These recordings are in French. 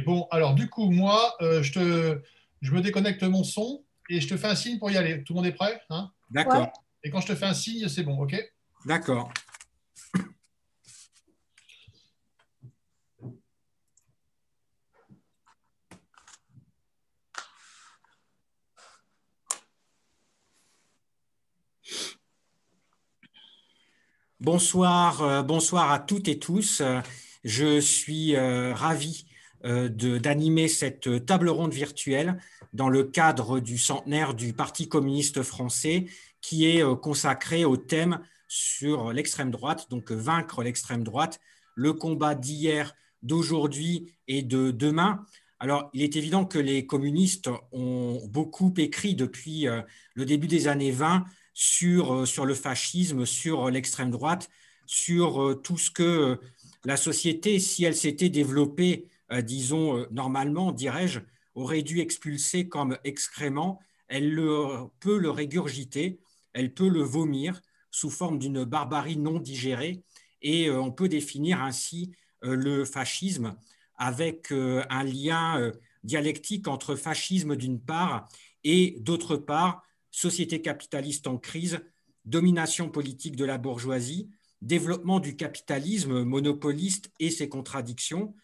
Bon, alors du coup, moi, euh, je, te, je me déconnecte mon son et je te fais un signe pour y aller. Tout le monde est prêt hein? D'accord. Et quand je te fais un signe, c'est bon, ok? D'accord. Bonsoir, euh, bonsoir à toutes et tous. Je suis euh, ravi euh, d'animer cette table ronde virtuelle dans le cadre du centenaire du Parti communiste français qui est consacré au thème sur l'extrême droite, donc vaincre l'extrême droite, le combat d'hier, d'aujourd'hui et de demain. Alors, il est évident que les communistes ont beaucoup écrit depuis le début des années 20 sur, euh, sur le fascisme, sur l'extrême droite, sur euh, tout ce que euh, la société, si elle s'était développée, disons, normalement, dirais-je, aurait dû expulser comme excrément, elle peut le régurgiter, elle peut le vomir sous forme d'une barbarie non digérée, et on peut définir ainsi le fascisme avec un lien dialectique entre fascisme d'une part et d'autre part société capitaliste en crise, domination politique de la bourgeoisie, développement du capitalisme monopoliste et ses contradictions,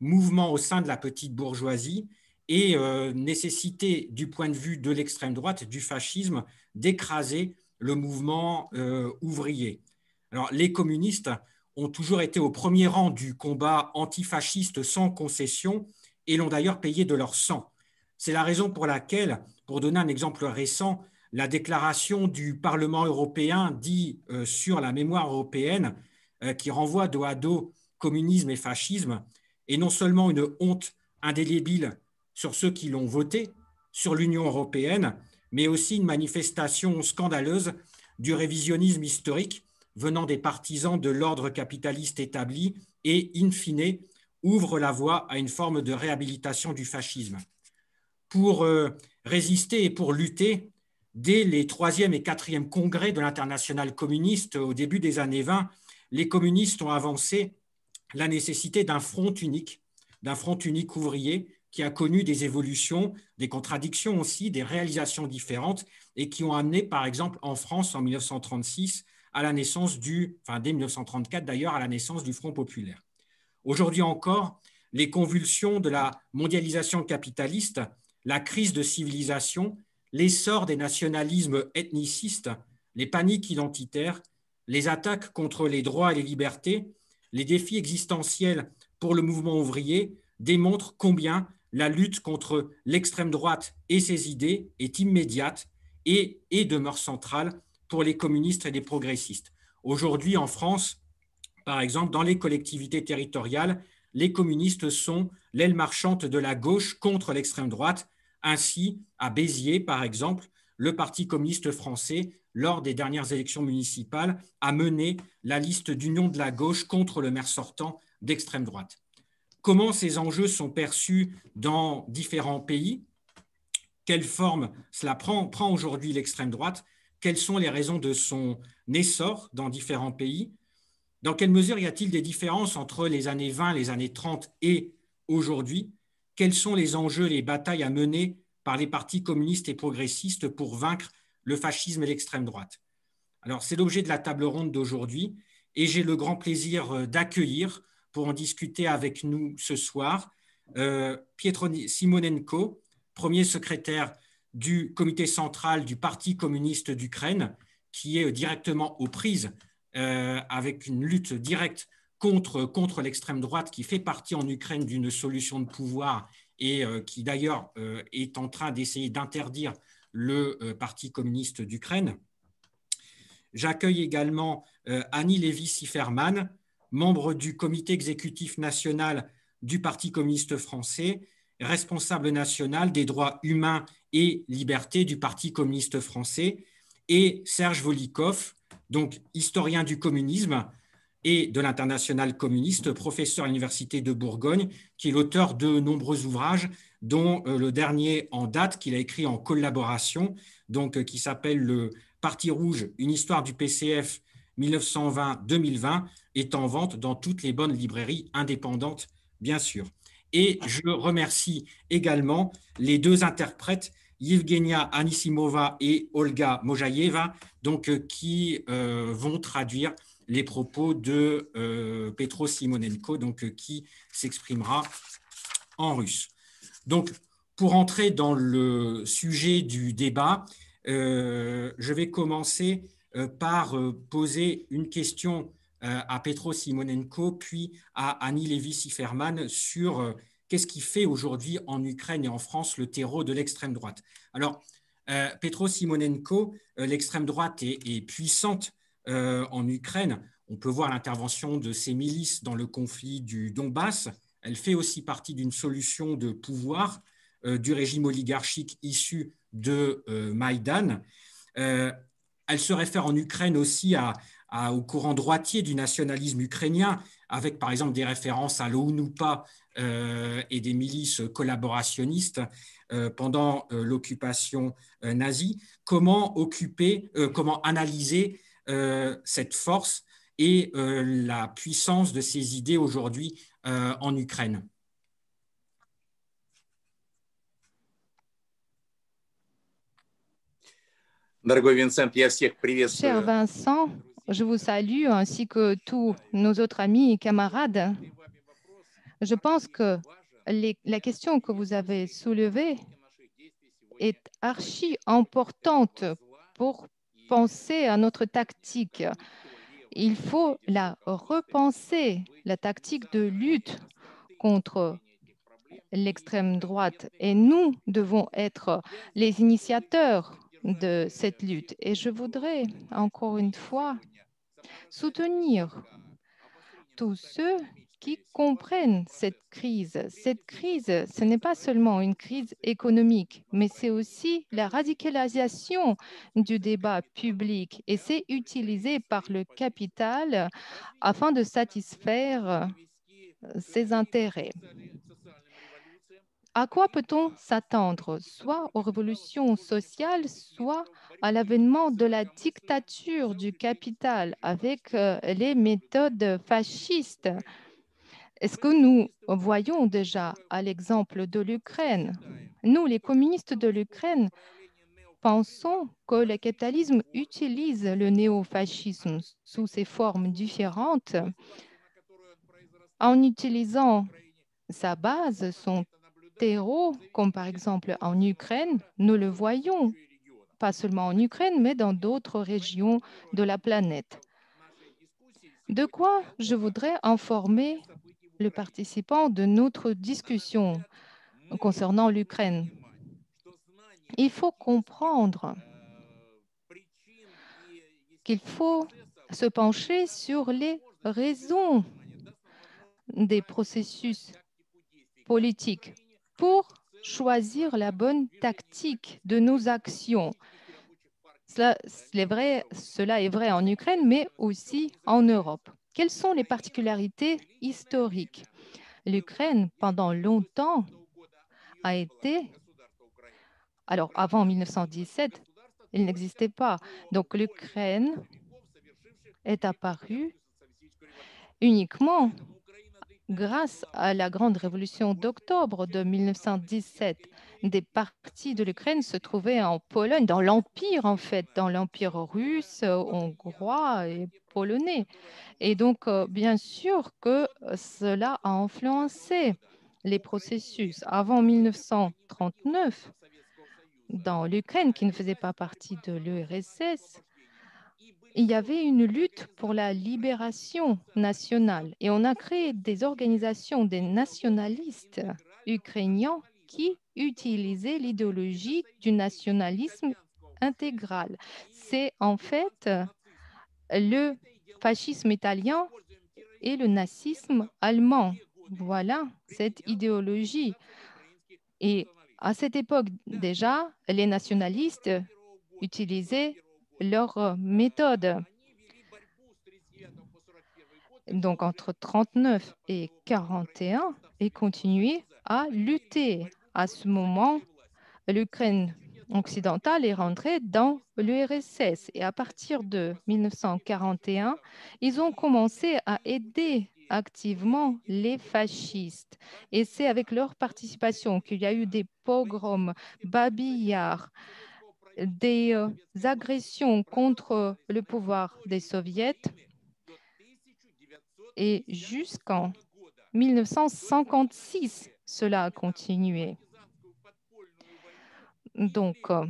mouvement au sein de la petite bourgeoisie et euh, nécessité du point de vue de l'extrême droite, du fascisme, d'écraser le mouvement euh, ouvrier. Alors, les communistes ont toujours été au premier rang du combat antifasciste sans concession et l'ont d'ailleurs payé de leur sang. C'est la raison pour laquelle, pour donner un exemple récent, la déclaration du Parlement européen dit euh, sur la mémoire européenne, qui renvoie dos à dos communisme et fascisme, est non seulement une honte indélébile sur ceux qui l'ont voté, sur l'Union européenne, mais aussi une manifestation scandaleuse du révisionnisme historique venant des partisans de l'ordre capitaliste établi et, in fine, ouvre la voie à une forme de réhabilitation du fascisme. Pour euh, résister et pour lutter, Dès les troisième et quatrième congrès de l'international communiste au début des années 20, les communistes ont avancé la nécessité d'un front unique, d'un front unique ouvrier qui a connu des évolutions, des contradictions aussi, des réalisations différentes et qui ont amené, par exemple, en France en 1936 à la naissance du, enfin dès 1934 d'ailleurs, à la naissance du Front populaire. Aujourd'hui encore, les convulsions de la mondialisation capitaliste, la crise de civilisation l'essor des nationalismes ethnicistes, les paniques identitaires, les attaques contre les droits et les libertés, les défis existentiels pour le mouvement ouvrier démontrent combien la lutte contre l'extrême droite et ses idées est immédiate et, demeure centrale pour les communistes et les progressistes. Aujourd'hui, en France, par exemple, dans les collectivités territoriales, les communistes sont l'aile marchante de la gauche contre l'extrême droite ainsi, à Béziers, par exemple, le Parti communiste français, lors des dernières élections municipales, a mené la liste d'union de la gauche contre le maire sortant d'extrême droite. Comment ces enjeux sont perçus dans différents pays? Quelle forme cela prend, aujourd'hui l'extrême droite? Quelles sont les raisons de son essor dans différents pays? Dans quelle mesure y a-t-il des différences entre les années 20, les années 30 et aujourd'hui? Quels sont les enjeux, les batailles à mener par les partis communistes et progressistes pour vaincre le fascisme et l'extrême droite. Alors, c'est l'objet de la table ronde d'aujourd'hui et j'ai le grand plaisir euh, d'accueillir pour en discuter avec nous ce soir euh, Pietro Simonenko, premier secrétaire du comité central du Parti communiste d'Ukraine, qui est directement aux prises euh, avec une lutte directe contre, contre l'extrême droite qui fait partie en Ukraine d'une solution de pouvoir et qui d'ailleurs est en train d'essayer d'interdire le euh, Parti communiste d'Ukraine. J'accueille également Annie Lévy-Sifferman, membre du comité exécutif national du Parti communiste français, responsable national des droits humains et libertés du Parti communiste français, et Serge Volikov, donc historien du communisme, et de l'international communiste, professeur à l'Université de Bourgogne, qui est l'auteur de nombreux ouvrages, dont euh, le dernier en date qu'il a écrit en collaboration, donc euh, qui s'appelle Le Parti rouge, une histoire du PCF 1920-2020, est en vente dans toutes les bonnes librairies indépendantes, bien sûr. Et je remercie également les deux interprètes, Yevgenia Anisimova et Olga Mojaïeva, donc, qui vont traduire les propos de Petro Simonenko, donc, qui s'exprimera en russe. Donc, pour entrer dans le sujet du débat, je vais commencer par poser une question euh, à Petro Simonenko, puis à Annie Lévy-Siferman sur euh, qu'est-ce qui fait aujourd'hui en Ukraine et en France le terreau de l'extrême droite. Alors, euh, Petro Simonenko, l'extrême droite est, puissante en Ukraine. On peut voir l'intervention de ces milices dans le conflit du Donbass. Elle fait aussi partie d'une solution de pouvoir du régime oligarchique issu de Maïdan. elle se réfère en Ukraine aussi au courant droitier du nationalisme ukrainien, avec par exemple des références à l'OUNUPA euh, et des milices collaborationnistes euh, pendant euh, l'occupation nazie. Comment occuper, comment analyser cette force et la puissance de ces idées aujourd'hui en Ukraine Cher Vincent, je vous salue ainsi que tous nos autres amis et camarades. Je pense que la question que vous avez soulevée est archi importante pour penser à notre tactique. Il faut la repenser, la tactique de lutte contre l'extrême droite. Et nous devons être les initiateurs de cette lutte. Et je voudrais encore une fois soutenir tous ceux qui comprennent cette crise. Cette crise, ce n'est pas seulement une crise économique, mais c'est aussi la radicalisation du débat public et c'est utilisé par le capital afin de satisfaire ses intérêts. À quoi peut-on s'attendre Soit aux révolutions sociales, soit à l'avènement de la dictature du capital avec euh, les méthodes fascistes? Est-ce que nous voyons déjà à l'exemple de l'Ukraine Nous, les communistes de l'Ukraine, pensons que le capitalisme utilise le néofascisme sous ses formes différentes en utilisant sa base, son terreau, comme par exemple en Ukraine, nous le voyons, pas seulement en Ukraine, mais dans d'autres régions de la planète. De quoi je voudrais informer le participant de notre discussion concernant l'Ukraine. Il faut comprendre qu'il faut se pencher sur les raisons des processus politiques pour choisir la bonne tactique de nos actions. Cela, est vrai, en Ukraine, mais aussi en Europe. Quelles sont les particularités historiques? L'Ukraine, pendant longtemps, a été, alors avant 1917, il n'existait pas. Donc l'Ukraine est apparue uniquement grâce à la grande révolution d'octobre de 1917, des parties de l'Ukraine se trouvaient en Pologne, dans l'Empire en fait, dans l'Empire russe, hongrois et polonais. Et donc, euh, bien sûr que cela a influencé les processus. Avant 1939, dans l'Ukraine, qui ne faisait pas partie de l'URSS, il y avait une lutte pour la libération nationale et on a créé des organisations des nationalistes ukrainiens qui utilisaient l'idéologie du nationalisme intégral. C'est en fait le fascisme italien et le nazisme allemand. Voilà cette idéologie. Et à cette époque déjà, les nationalistes utilisaient leur méthode. Donc entre 39 et 41 et continuer à lutter. À ce moment, l'Ukraine occidentale est rentrée dans l'URSS et à partir de 1941, ils ont commencé à aider activement les fascistes. Et c'est avec leur participation qu'il y a eu des pogroms, babillards, des euh, agressions contre le pouvoir des soviets et jusqu'en 1956, cela a continué. Donc, euh,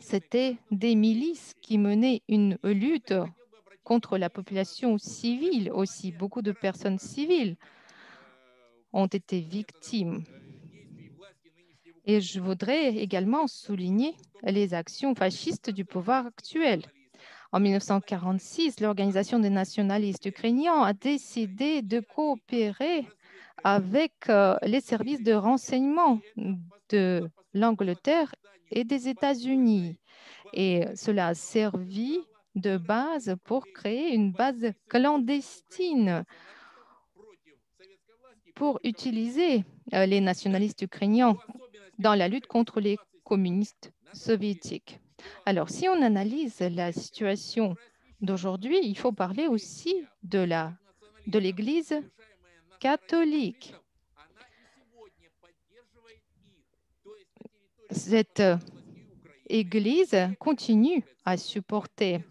c'était des milices qui menaient une lutte contre la population civile aussi. Beaucoup de personnes civiles ont été victimes. Et je voudrais également souligner les actions fascistes du pouvoir actuel. En 1946, l'Organisation des nationalistes ukrainiens a décidé de coopérer avec euh, les services de renseignement de l'Angleterre et des États-Unis. Et cela a servi de base pour créer une base clandestine pour utiliser euh, les nationalistes ukrainiens dans la lutte contre les communistes soviétiques. Alors, si on analyse la situation d'aujourd'hui, il faut parler aussi de la de l'Église catholique. Cette Église continue à supporter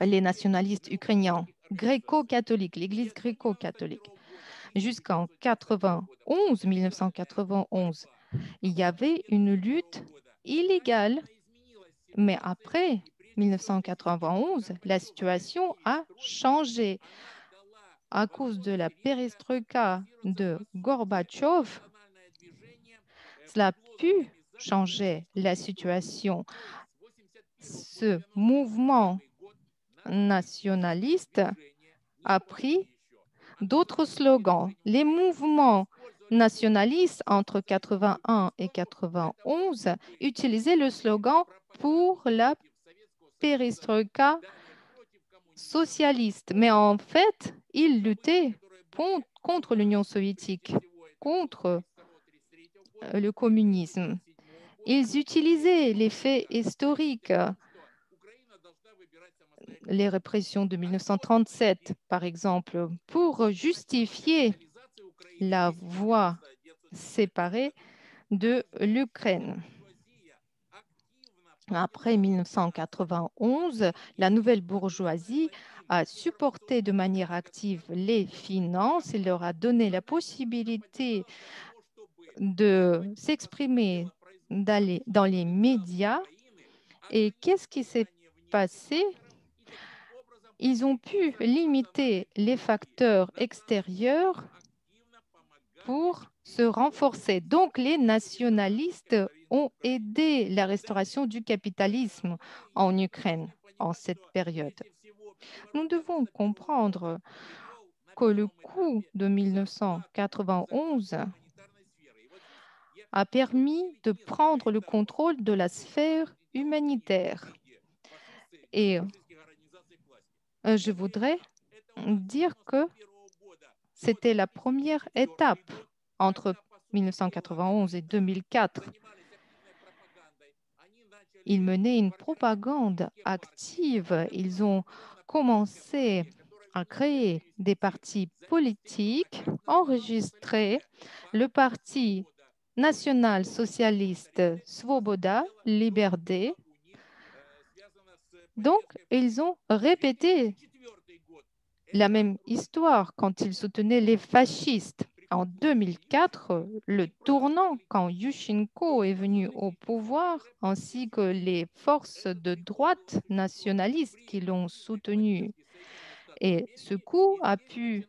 les nationalistes ukrainiens gréco-catholiques, l'Église gréco-catholique. Jusqu'en 91, 1991, il y avait une lutte illégale, mais après 1991, la situation a changé. À cause de la perestroïka de Gorbatchev, cela a pu changer la situation. Ce mouvement nationaliste a pris d'autres slogans. Les mouvements nationalistes entre 81 et 91 utilisaient le slogan pour la perestroïka socialiste. Mais en fait, ils luttaient contre l'Union soviétique, contre euh, le communisme. Ils utilisaient les faits historiques, les répressions de 1937, par exemple, pour justifier la voie séparée de l'Ukraine. Après 1991, la nouvelle bourgeoisie a supporté de manière active les finances et leur a donné la possibilité de s'exprimer dans les médias. Et qu'est-ce qui s'est passé? Ils ont pu limiter les facteurs extérieurs pour se renforcer. Donc, les nationalistes ont aidé la restauration du capitalisme en Ukraine en cette période. Nous devons comprendre que le coup de 1991 a permis de prendre le contrôle de la sphère humanitaire. Et euh, je voudrais dire que c'était la première étape entre 1991 et 2004. Ils menaient une propagande active. Ils ont commencé à créer des partis politiques enregistrés. Le parti national-socialiste Svoboda, Liberté. Donc, ils ont répété la même histoire quand ils soutenaient les fascistes. En 2004, le tournant, quand Yushchenko est venu au pouvoir, ainsi que les forces de droite nationalistes qui l'ont soutenu. Et ce coup a pu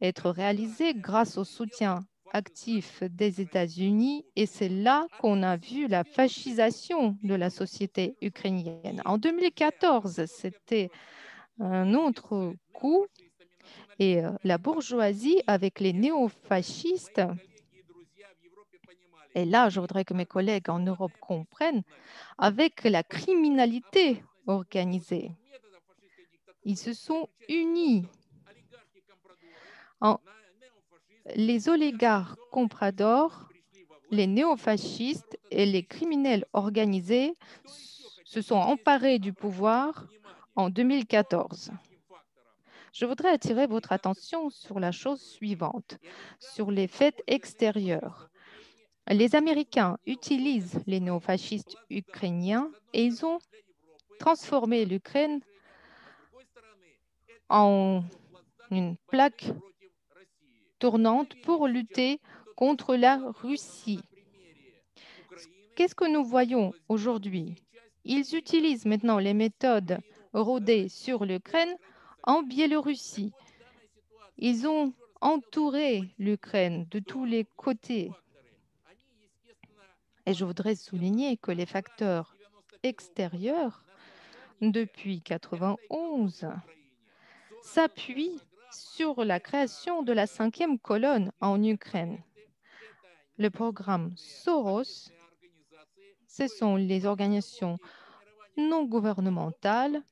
être réalisé grâce au soutien actif des États-Unis et c'est là qu'on a vu la fascisation de la société ukrainienne. En 2014, c'était un autre coup et euh, la bourgeoisie avec les néofascistes. Et là, je voudrais que mes collègues en Europe comprennent, avec la criminalité organisée. Ils se sont unis les oligarques compradors, les néofascistes et les criminels organisés se sont emparés du pouvoir en 2014. Je voudrais attirer votre attention sur la chose suivante, sur les faits extérieurs. Les Américains utilisent les néofascistes ukrainiens et ils ont transformé l'Ukraine en une plaque tournante pour lutter contre la Russie. Qu'est-ce que nous voyons aujourd'hui? Ils utilisent maintenant les méthodes rodées sur l'Ukraine en Biélorussie. Ils ont entouré l'Ukraine de tous les côtés. Et je voudrais souligner que les facteurs extérieurs, depuis 1991, s'appuient sur la création de la cinquième colonne en Ukraine. Le programme Soros, ce sont les organisations non gouvernementales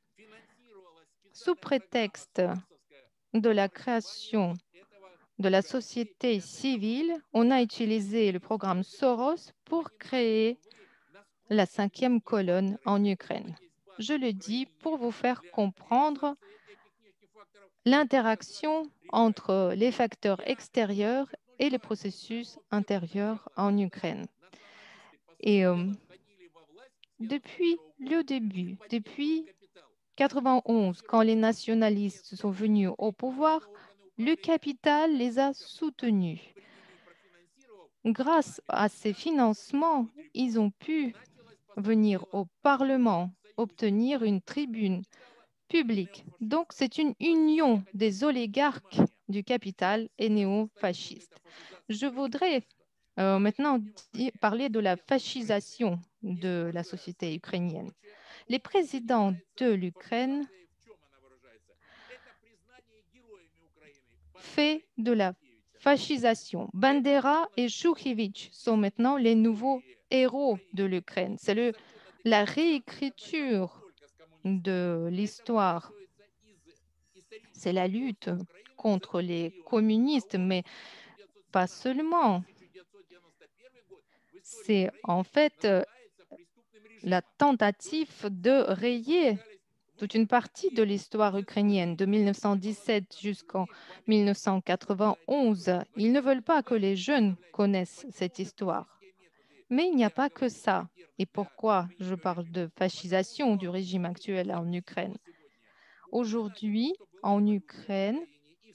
sous prétexte de la création de la société civile, on a utilisé le programme Soros pour créer la cinquième colonne en Ukraine. Je le dis pour vous faire comprendre l'interaction entre les facteurs extérieurs et les processus intérieurs en Ukraine. Et euh, depuis le début, depuis 91, quand les nationalistes sont venus au pouvoir, le capital les a soutenus. Grâce à ces financements, ils ont pu venir au Parlement, obtenir une tribune publique. Donc, c'est une union des oligarques du capital et néo-fascistes. Je voudrais euh, maintenant parler de la fascisation de la société ukrainienne. Les présidents de l'Ukraine fait de la fascisation. Bandera et Shukhevich sont maintenant les nouveaux héros de l'Ukraine. C'est la réécriture de l'histoire. C'est la lutte contre les communistes, mais pas seulement. C'est en fait la tentative de rayer toute une partie de l'histoire ukrainienne de 1917 jusqu'en 1991. Ils ne veulent pas que les jeunes connaissent cette histoire. Mais il n'y a pas que ça. Et pourquoi je parle de fascisation du régime actuel en Ukraine? Aujourd'hui, en Ukraine,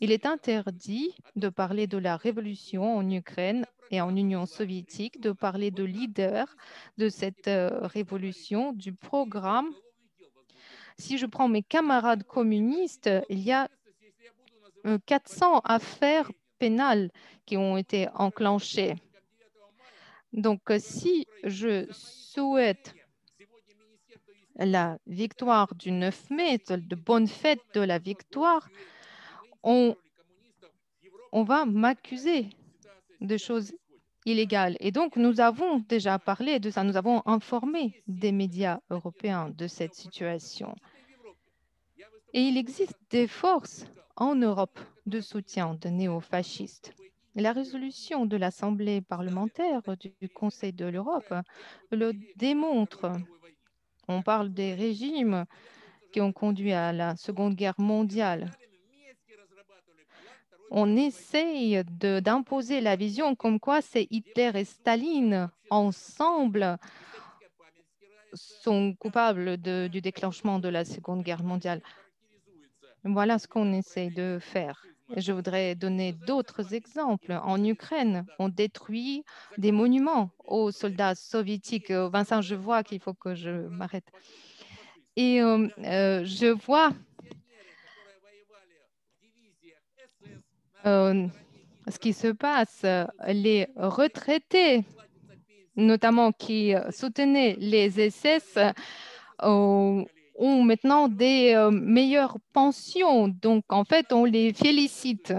il est interdit de parler de la révolution en Ukraine et en Union soviétique, de parler de leader de cette euh, révolution, du programme si je prends mes camarades communistes, il y a 400 euh, affaires pénales qui ont été enclenchées. Donc, euh, si je souhaite la victoire du 9 mai, de bonne fête de la victoire, on, va m'accuser de choses illégales. Et donc, nous avons déjà parlé de ça, nous avons informé des médias européens de cette situation. Et il existe des forces en Europe de soutien de néofascistes. La résolution de l'Assemblée parlementaire du Conseil de l'Europe le démontre. On parle des régimes qui ont conduit à la Seconde Guerre mondiale on essaye d'imposer la vision comme quoi c'est Hitler et Staline ensemble sont coupables du déclenchement de la Seconde Guerre mondiale. Voilà ce qu'on essaye de faire. Je voudrais donner d'autres exemples. En Ukraine, on détruit des monuments aux soldats soviétiques. Vincent, je vois qu'il faut que je m'arrête. Et euh, euh, je vois Euh, ce qui se passe, les retraités, notamment qui soutenaient les SS, euh, ont maintenant des euh, meilleures pensions. Donc, en fait, on les félicite.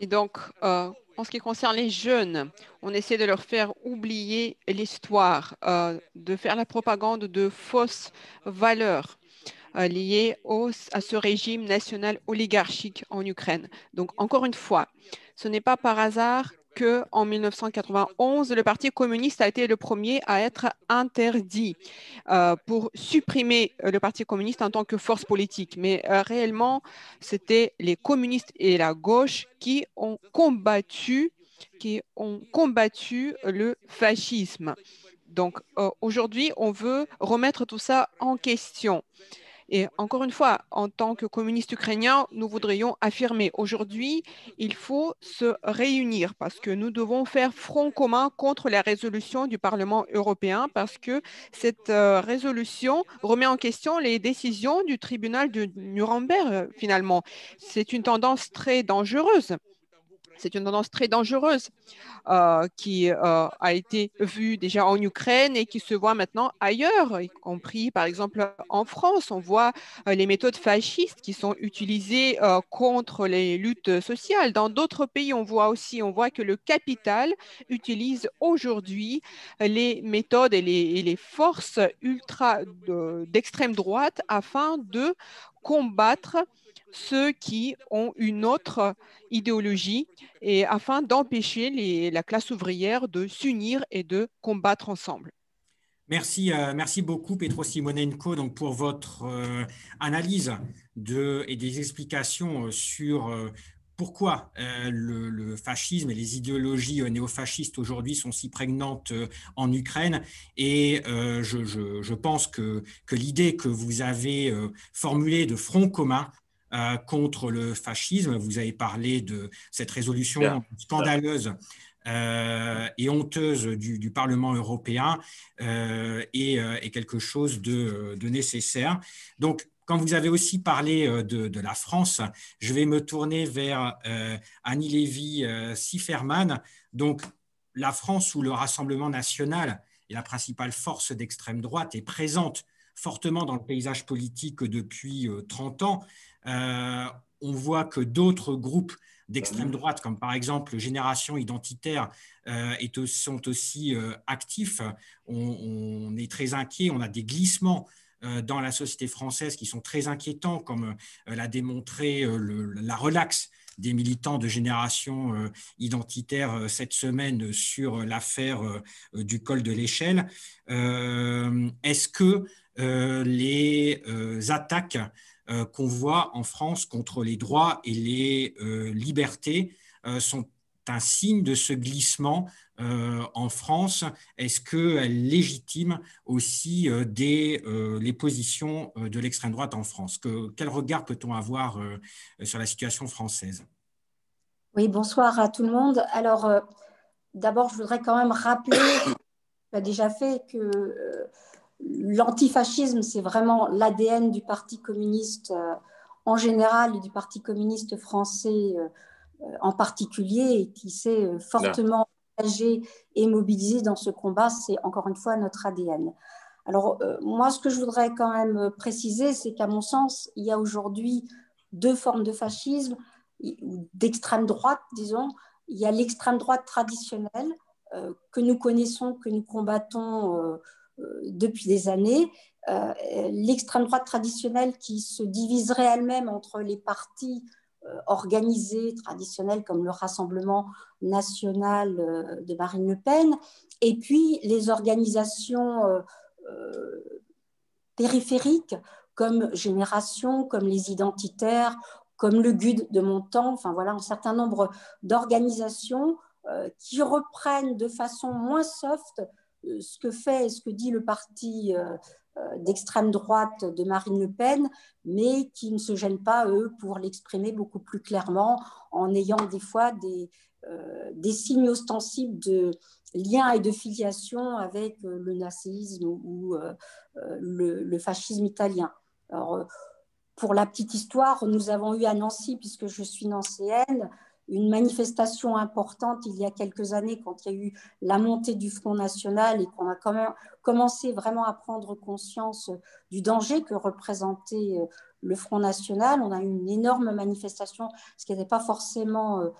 Et donc, en ce qui concerne les jeunes, on essaie de leur faire oublier l'histoire, de faire la propagande de fausses valeurs. Euh, liées à ce régime national oligarchique en Ukraine. Donc, encore une fois, ce n'est pas par hasard qu'en 1991, le Parti communiste a été le premier à être interdit euh, pour supprimer le Parti communiste en tant que force politique. Mais euh, réellement, c'était les communistes et la gauche qui ont combattu le fascisme. Donc euh, aujourd'hui, on veut remettre tout ça en question. Et encore une fois, en tant que communistes ukrainiens, nous voudrions affirmer aujourd'hui, il faut se réunir parce que nous devons faire front commun contre la résolution du Parlement européen parce que cette euh, résolution remet en question les décisions du tribunal de Nuremberg finalement. C'est une tendance très dangereuse. C'est une tendance très dangereuse euh, qui euh, a été vue déjà en Ukraine et qui se voit maintenant ailleurs, y compris par exemple en France. On voit euh, les méthodes fascistes qui sont utilisées contre les luttes sociales. Dans d'autres pays, on voit aussi, que le capital utilise aujourd'hui les méthodes et les, et les forces ultra d'extrême droite afin de combattre ceux qui ont une autre idéologie et afin d'empêcher la classe ouvrière de s'unir et de combattre ensemble. Merci, euh, merci beaucoup, Petro Simonenko, donc pour votre euh, analyse et des explications euh, sur pourquoi le, fascisme et les idéologies néofascistes aujourd'hui sont si prégnantes en Ukraine. Et je, pense que, l'idée que vous avez formulée de front commun contre le fascisme. Vous avez parlé de cette résolution scandaleuse euh, et honteuse du, Parlement européen euh, et, quelque chose de, nécessaire. Donc, quand vous avez aussi parlé de, la France, je vais me tourner vers Annie Lévy Sifferman. Donc, la France où le Rassemblement national est la principale force d'extrême droite est présente fortement dans le paysage politique depuis 30 ans. Euh, on voit que d'autres groupes d'extrême droite, comme par exemple Génération Identitaire, euh, sont aussi euh, actifs. On, est très inquiet, on a des glissements dans la société française qui sont très inquiétants, comme l'a démontré la relaxe des militants de génération identitaire cette semaine sur l'affaire du col de l'échelle. Est-ce que les attaques qu'on voit en France contre les droits et les euh, libertés euh, sont un signe de ce glissement en France. Est-ce qu'elle légitime aussi les positions de l'extrême droite en France? Quel regard peut-on avoir sur la situation française? Oui, bonsoir à tout le monde. Alors, d'abord, je voudrais quand même rappeler, tu as déjà fait, que l'antifascisme, c'est vraiment l'ADN du Parti communiste euh, en général et du Parti communiste français euh, en particulier, qui s'est euh, fortement engagé et mobilisé dans ce combat. C'est encore une fois notre ADN. Alors, moi, ce que je voudrais quand même préciser, c'est qu'à mon sens, il y a aujourd'hui deux formes de fascisme, d'extrême droite, disons. Il y a l'extrême droite traditionnelle que nous connaissons, que nous combattons depuis des années. Euh, l'extrême droite traditionnelle qui se diviserait elle-même entre les partis euh, organisés traditionnels comme le Rassemblement national de Marine Le Pen, et puis les organisations périphériques comme Génération, comme les identitaires, comme le GUD de mon temps, enfin voilà un certain nombre d'organisations qui reprennent de façon moins soft euh, ce que fait et ce que dit le parti euh, euh, d'extrême droite de Marine Le Pen, mais qui ne se gênent pas, eux, pour l'exprimer beaucoup plus clairement en ayant des fois des, signes ostensibles de lien et de filiation avec le nazisme ou le, le, fascisme italien. Alors, pour la petite histoire, nous avons eu à Nancy, puisque je suis nancéenne, une manifestation importante il y a quelques années quand il y a eu la montée du Front National et qu'on a quand même commencé vraiment à prendre conscience du danger que représentait euh, le Front National. On a eu une énorme manifestation, ce qui n'était pas forcément euh,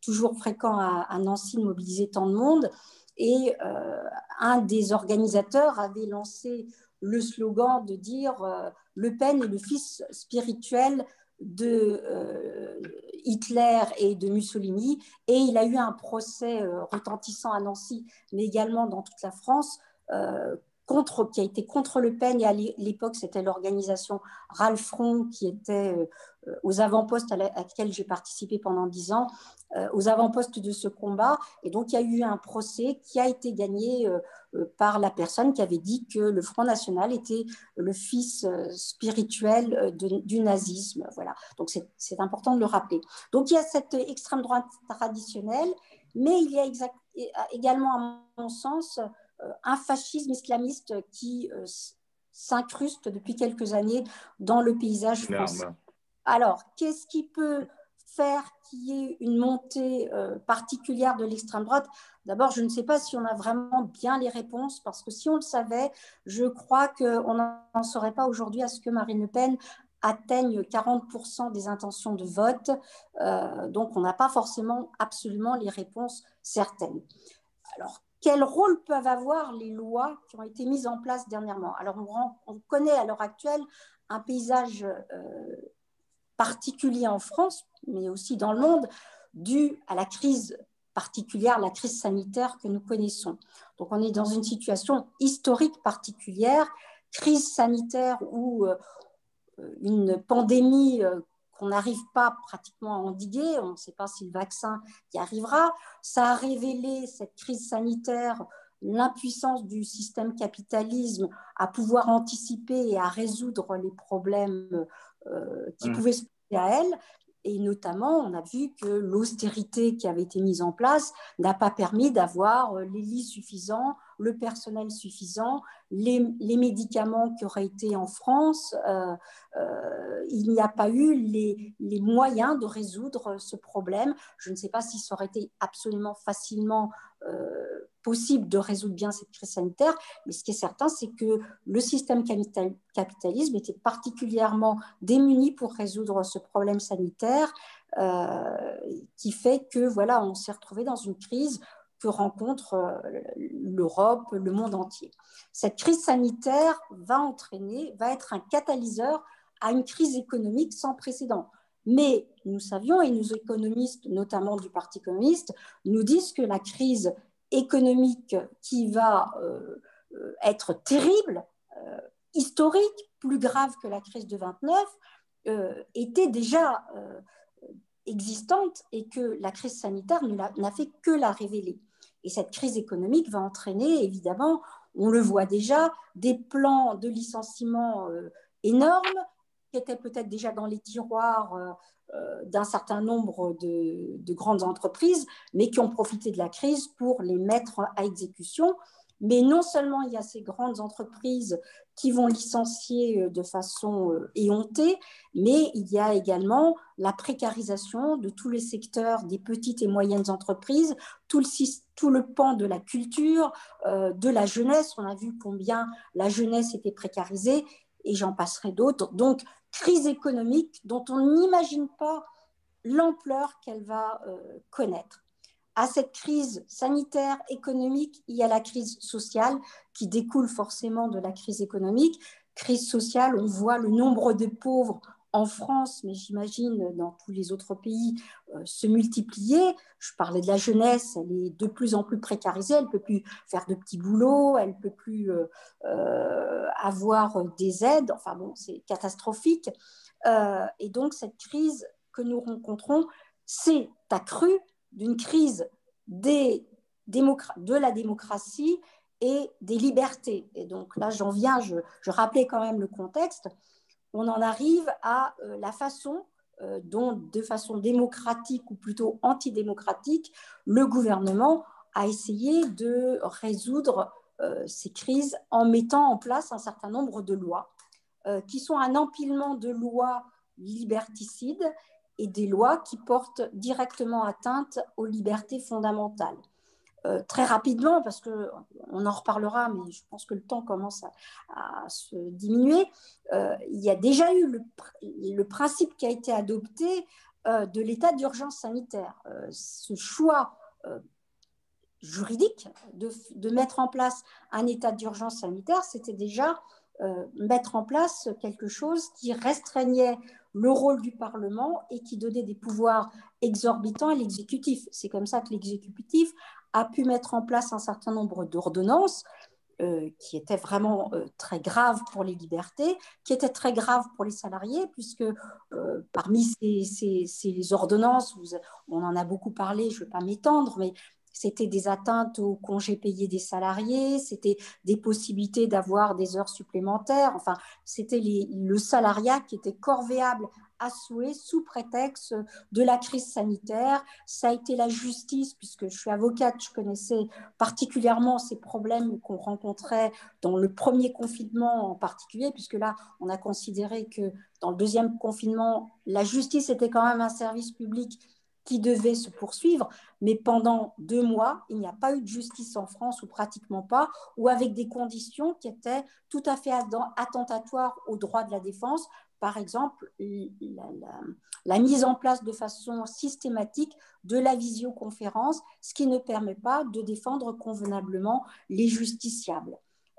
toujours fréquent à, Nancy de mobiliser tant de monde. Et euh, un des organisateurs avait lancé le slogan de dire Le Pen est le fils spirituel de Hitler et de Mussolini. Et il a eu un procès retentissant à Nancy, mais également dans toute la France, contre, qui a été contre Le Pen. Et à l'époque, c'était l'organisation Ralph Front qui était aux avant-postes à, laquelle j'ai participé pendant dix ans, aux avant-postes de ce combat. Et donc, il y a eu un procès qui a été gagné par la personne qui avait dit que le Front National était le fils spirituel du nazisme. Voilà. Donc, c'est important de le rappeler. Donc, il y a cette extrême droite traditionnelle, mais il y a également, à mon sens, un fascisme islamiste qui s'incruste depuis quelques années dans le paysage français. Alors, qu'est-ce qui peut faire qu'il y ait une montée euh, particulière de l'extrême droite? D'abord, je ne sais pas si on a vraiment bien les réponses, parce que si on le savait, je crois qu'on n'en saurait pas aujourd'hui à ce que Marine Le Pen atteigne 40% des intentions de vote. Euh, donc, on n'a pas forcément absolument les réponses certaines. Alors, quel rôle peuvent avoir les lois qui ont été mises en place dernièrement? Alors, on, connaît à l'heure actuelle un paysage euh, particulier en France, mais aussi dans le monde, dû à la crise particulière, la crise sanitaire que nous connaissons. Donc on est dans une situation historique particulière, crise sanitaire ou euh, une pandémie euh, qu'on n'arrive pas pratiquement à endiguer, on ne sait pas si le vaccin y arrivera. Ça a révélé, cette crise sanitaire, l'impuissance du système capitalisme à pouvoir anticiper et à résoudre les problèmes euh, qui mmh. pouvaient se poser à elle. Et notamment, on a vu que l'austérité qui avait été mise en place n'a pas permis d'avoir euh, les lits suffisants, le personnel suffisant, les, médicaments qui auraient été en France. Euh, il n'y a pas eu les, les, moyens de résoudre ce problème. Je ne sais pas si ça aurait été absolument facilement possible de résoudre bien cette crise sanitaire, mais ce qui est certain, c'est que le système capitalisme était particulièrement démuni pour résoudre ce problème sanitaire, euh, qui fait que voilà, on s'est retrouvé dans une crise que rencontre euh, l'Europe, le monde entier. Cette crise sanitaire va entraîner, va être un catalyseur à une crise économique sans précédent. Mais nous savions, et nos économistes, notamment du Parti communiste, nous disent que la crise économique qui va euh, euh, être terrible, euh, historique, plus grave que la crise de 29, était déjà existante et que la crise sanitaire n'a fait que la révéler. Et cette crise économique va entraîner, évidemment, on le voit déjà, des plans de licenciement énormes qui étaient peut-être déjà dans les tiroirs euh, d'un certain nombre de, grandes entreprises, mais qui ont profité de la crise pour les mettre à exécution. Mais non seulement il y a ces grandes entreprises qui vont licencier euh, de façon euh, éhontée, mais il y a également la précarisation de tous les secteurs des petites et moyennes entreprises, tout le pan de la culture, de la jeunesse. On a vu combien la jeunesse était précarisée et j'en passerai d'autres. Donc, crise économique dont on n'imagine pas l'ampleur qu'elle va euh, connaître. À cette crise sanitaire, économique, il y a la crise sociale qui découle forcément de la crise économique. Crise sociale, on voit le nombre de pauvres en France, mais j'imagine dans tous les autres pays, euh, se multiplier. Je parlais de la jeunesse, elle est de plus en plus précarisée, elle ne peut plus faire de petits boulots, elle ne peut plus euh, euh, avoir des aides, enfin bon, c'est catastrophique. et donc cette crise que nous rencontrons, c'est accru d'une crise de la démocratie et des libertés. Et donc là, j'en viens, je rappelais quand même le contexte on en arrive à euh, la façon euh, dont, de façon démocratique ou plutôt antidémocratique, le gouvernement a essayé de résoudre euh, ces crises en mettant en place un certain nombre de lois, qui sont un empilement de lois liberticides et des lois qui portent directement atteinte aux libertés fondamentales. Euh, très rapidement, parce qu'on en reparlera, mais je pense que le temps commence à, se diminuer, euh, il y a déjà eu le, principe qui a été adopté euh, de l'état d'urgence sanitaire. ce choix juridique de, de, mettre en place un état d'urgence sanitaire, c'était déjà mettre en place quelque chose qui restreignait le rôle du Parlement et qui donnait des pouvoirs exorbitants à l'exécutif. C'est comme ça que l'exécutif a pu mettre en place un certain nombre d'ordonnances euh, qui étaient vraiment euh, très graves pour les libertés, qui étaient très graves pour les salariés, puisque euh, parmi ces, ces, ordonnances, on en a beaucoup parlé, je ne vais pas m'étendre, mais c'était des atteintes aux congés payés des salariés, c'était des possibilités d'avoir des heures supplémentaires, enfin, c'était le salariat qui était corvéable sous prétexte de la crise sanitaire. Ça a été la justice, puisque je suis avocate, je connaissais particulièrement ces problèmes qu'on rencontrait dans le premier confinement en particulier, puisque là, on a considéré que dans le deuxième confinement, la justice était quand même un service public qui devait se poursuivre, mais pendant deux mois, il n'y a pas eu de justice en France, ou pratiquement pas, ou avec des conditions qui étaient tout à fait attentatoires aux droits de la défense, par exemple, la, mise en place de façon systématique de la visioconférence, ce qui ne permet pas de défendre convenablement les justiciables.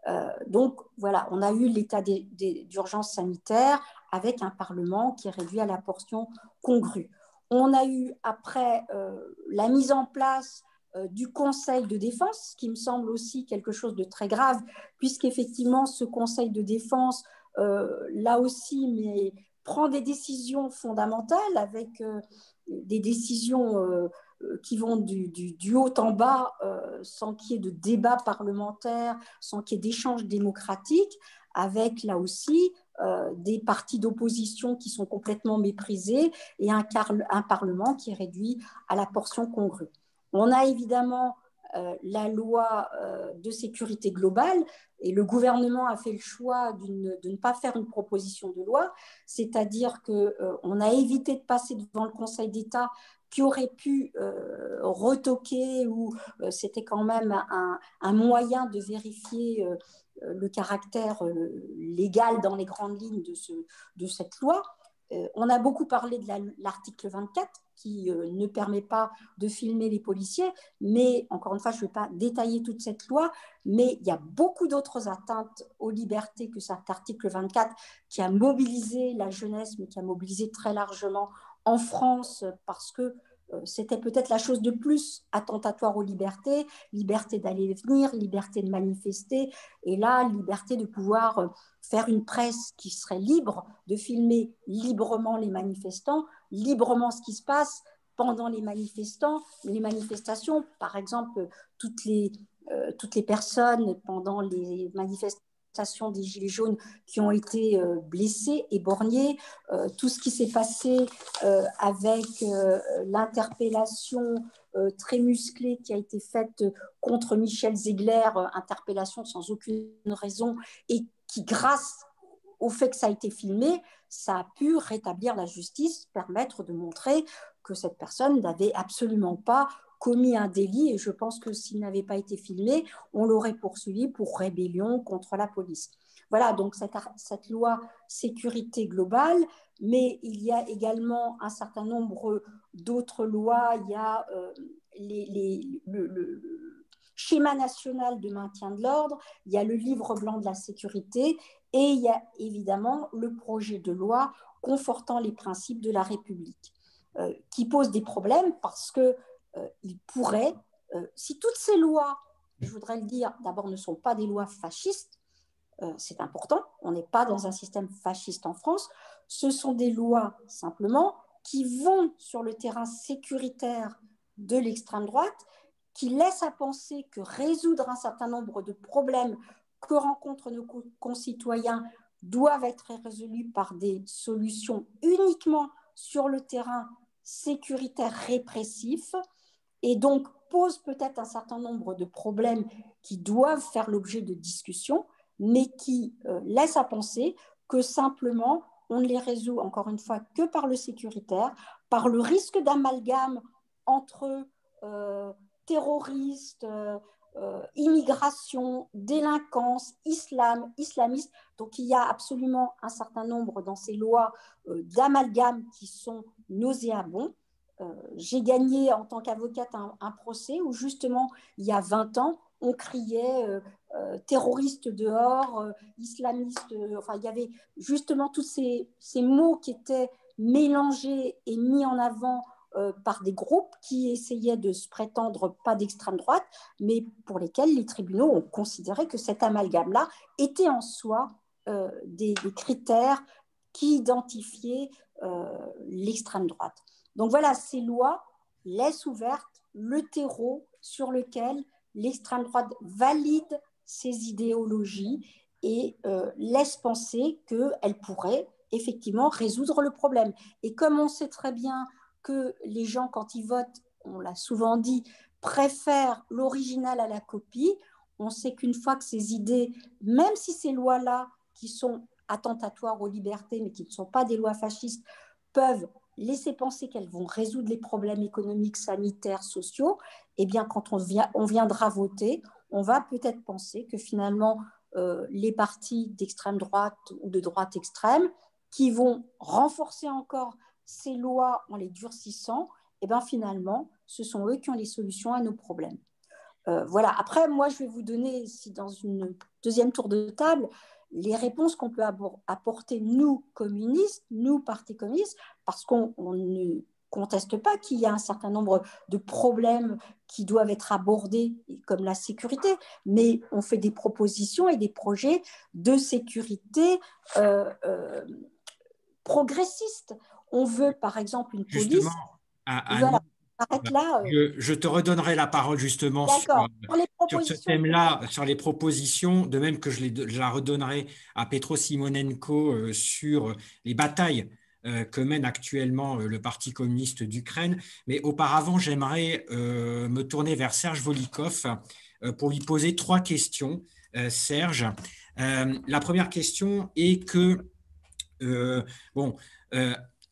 Euh, donc voilà, on a eu l'état d'urgence sanitaire avec un Parlement qui est réduit à la portion congrue. On a eu après euh, la mise en place euh, du Conseil de défense, ce qui me semble aussi quelque chose de très grave, puisqu'effectivement ce Conseil de défense là aussi, mais prend des décisions fondamentales avec euh, des décisions euh, qui vont du, haut en bas sans qu'il y ait de débat parlementaire, sans qu'il y ait d'échanges démocratiques, avec là aussi des partis d'opposition qui sont complètement méprisés et un, Parlement qui est réduit à la portion congrue. On a évidemment euh, la loi euh, de sécurité globale et le gouvernement a fait le choix de ne pas faire une proposition de loi, c'est-à-dire qu'on euh, a évité de passer devant le Conseil d'État qui aurait pu retoquer ou c'était quand même un, moyen de vérifier le caractère légal dans les grandes lignes de cette loi. On a beaucoup parlé de l'article 24 qui euh, ne permet pas de filmer les policiers. Mais encore une fois, je ne vais pas détailler toute cette loi, mais il y a beaucoup d'autres atteintes aux libertés que cet article 24 qui a mobilisé la jeunesse, mais qui a mobilisé très largement en France parce que euh, c'était peut-être la chose de plus attentatoire aux libertés, liberté d'aller et venir, liberté de manifester, et là, liberté de pouvoir euh, faire une presse qui serait libre, de filmer librement les manifestants, librement ce qui se passe pendant les manifestants, les manifestations, par exemple, toutes les, euh, toutes les personnes pendant les manifestations des Gilets jaunes qui ont été euh, blessés, éborgnés, euh, tout ce qui s'est passé euh, avec l'interpellation très musclée qui a été faite contre Michel Zegler, interpellation sans aucune raison, et qui, grâce au fait que ça a été filmé, ça a pu rétablir la justice, permettre de montrer que cette personne n'avait absolument pas commis un délit et je pense que s'il n'avait pas été filmé, on l'aurait poursuivi pour rébellion contre la police. Voilà, donc cette, cette, loi sécurité globale, mais il y a également un certain nombre d'autres lois. Il y a euh, les, le, schéma national de maintien de l'ordre, il y a le livre blanc de la sécurité et il y a évidemment le projet de loi confortant les principes de la République, euh, qui pose des problèmes parce que il pourrait, euh, si toutes ces lois, je voudrais le dire, d'abord ne sont pas des lois fascistes, euh, c'est important, on n'est pas dans un système fasciste en France, ce sont des lois simplement qui vont sur le terrain sécuritaire de l'extrême droite, qui laissent à penser que résoudre un certain nombre de problèmes que rencontrent nos concitoyens doivent être résolus par des solutions uniquement sur le terrain sécuritaire répressif et donc pose peut-être un certain nombre de problèmes qui doivent faire l'objet de discussions, mais qui euh, laissent à penser que simplement on ne les résout encore une fois que par le sécuritaire, par le risque d'amalgame entre euh, terroristes, euh, immigration, délinquance, islam, islamiste. Donc il y a absolument un certain nombre dans ces lois d'amalgame qui sont nauséabonds. Euh, j'ai gagné en tant qu'avocate un, procès où justement, il y a 20 ans, on criait euh, euh, terroriste dehors, islamiste, enfin, il y avait justement tous ces, mots qui étaient mélangés et mis en avant euh, par des groupes qui essayaient de se prétendre pas d'extrême droite, mais pour lesquels les tribunaux ont considéré que cet amalgame-là était en soi euh, des, critères qui identifiaient euh, l'extrême droite. Donc voilà, ces lois laissent ouverte le terreau sur lequel l'extrême droite valide ses idéologies et laisse penser qu'elle pourrait effectivement résoudre le problème. Et comme on sait très bien que les gens, quand ils votent, on l'a souvent dit, préfèrent l'original à la copie. On sait qu'une fois que ces idées, même si ces lois-là, qui sont attentatoires aux libertés, mais qui ne sont pas des lois fascistes, peuvent laisser penser qu'elles vont résoudre les problèmes économiques, sanitaires, sociaux, eh bien, quand on, on viendra voter, on va peut-être penser que finalement, euh, les partis d'extrême droite ou de droite extrême, qui vont renforcer encore ces lois en les durcissant, eh bien finalement, ce sont eux qui ont les solutions à nos problèmes. Euh, voilà. Après, moi, je vais vous donner, si dans une deuxième tour de table, les réponses qu'on peut apporter, nous, communistes, nous, partis communistes, parce qu'on ne conteste pas qu'il y a un certain nombre de problèmes qui doivent être abordés, comme la sécurité, mais on fait des propositions et des projets de sécurité euh, euh, progressistes. On veut, par exemple, une police. Justement, là, euh. je, te redonnerai la parole justement sur, ce thème-là, sur les propositions, de même que je, la redonnerai à Petro Simonenko sur les batailles que mène actuellement le Parti communiste d'Ukraine. Mais auparavant, j'aimerais me tourner vers Serge Volikov pour lui poser trois questions. Serge, la première question est que, bon,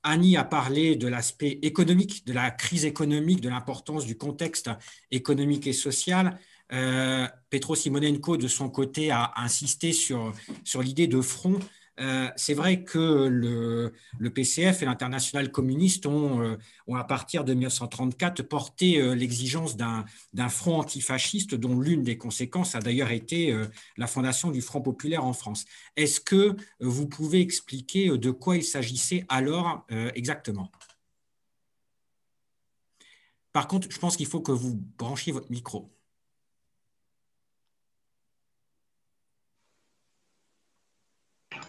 Annie a parlé de l'aspect économique, de la crise économique, de l'importance du contexte économique et social. Euh, Petro Simonenko, de son côté, a insisté sur, sur l'idée de front euh, c'est vrai que le, PCF et l'international communiste ont, euh, à partir de 1934, porté euh, l'exigence d'un front antifasciste dont l'une des conséquences a d'ailleurs été la fondation du Front populaire en France. Est-ce que vous pouvez expliquer de quoi il s'agissait alors exactement? Par contre, je pense qu'il faut que vous branchiez votre micro.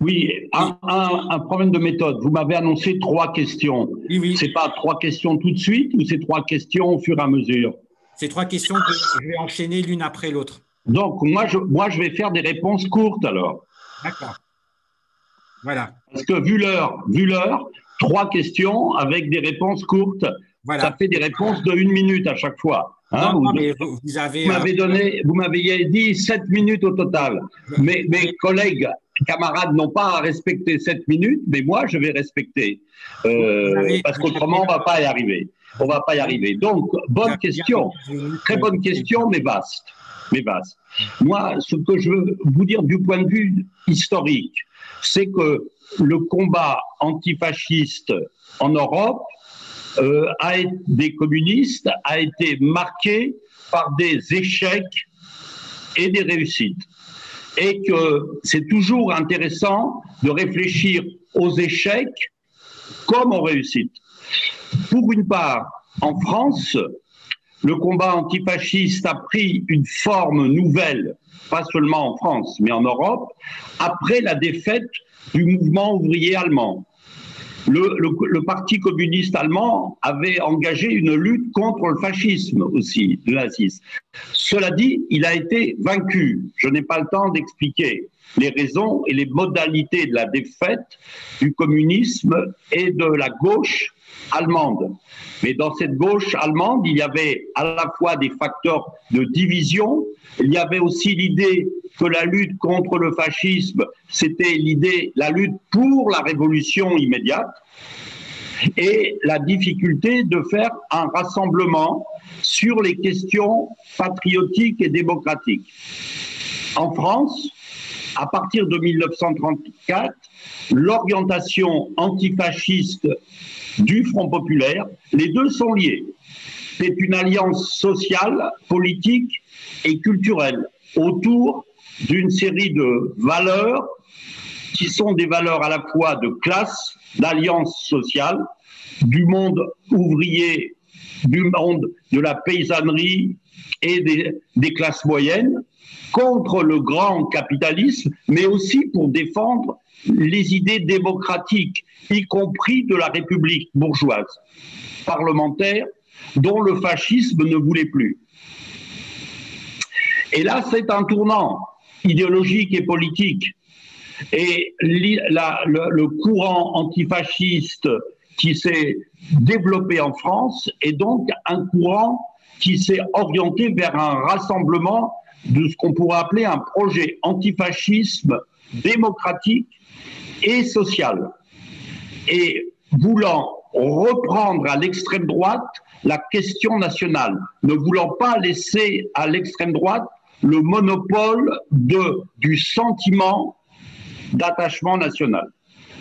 Oui, un, problème de méthode. Vous m'avez annoncé trois questions. Oui, oui. C'est pas trois questions tout de suite ou c'est trois questions au fur et à mesure? C'est trois questions que je vais enchaîner l'une après l'autre. Donc, moi je, moi, je vais faire des réponses courtes alors. D'accord. Voilà. Parce que vu l'heure, vu l'heure, trois questions avec des réponses courtes, voilà. ça fait des réponses de une minute à chaque fois. Hein, vous, vous, avez, vous m'avez donné, vous m'avez dit sept minutes au total. Mais mes collègues camarades n'ont pas à respecter 7 minutes, mais moi, je vais respecter. Euh, parce qu'autrement, on ne va pas y arriver. On va pas y arriver. Donc, bonne question. Très bonne question, mais vaste. Mais vaste. Moi, ce que je veux vous dire du point de vue historique, c'est que le combat antifasciste en Europe euh, a, des communistes a été marqué par des échecs et des réussites et que c'est toujours intéressant de réfléchir aux échecs comme aux réussites. Pour une part, en France, le combat antifasciste a pris une forme nouvelle, pas seulement en France, mais en Europe, après la défaite du mouvement ouvrier allemand le, Parti communiste allemand avait engagé une lutte contre le fascisme aussi, le nazisme. Cela dit, il a été vaincu. Je n'ai pas le temps d'expliquer les raisons et les modalités de la défaite du communisme et de la gauche allemande. Mais dans cette gauche allemande, il y avait à la fois des facteurs de division, il y avait aussi l'idée que la lutte contre le fascisme, c'était l'idée, la lutte pour la révolution immédiate, et la difficulté de faire un rassemblement sur les questions patriotiques et démocratiques. En France, à partir de 1934, l'orientation antifasciste du Front populaire, les deux sont liés. C'est une alliance sociale, politique et culturelle autour d'une série de valeurs qui sont des valeurs à la fois de classe, d'alliance sociale, du monde ouvrier, du monde de la paysannerie et des, des classes moyennes, contre le grand capitalisme, mais aussi pour défendre les idées démocratiques, y compris de la République bourgeoise, parlementaire, dont le fascisme ne voulait plus. Et là, c'est un tournant idéologique et politique. Et le, courant antifasciste qui s'est développé en France est donc un courant qui s'est orienté vers un rassemblement de ce qu'on pourrait appeler un projet antifascisme démocratique et social. Et voulant reprendre à l'extrême droite la question nationale, ne voulant pas laisser à l'extrême droite le monopole du sentiment d'attachement national.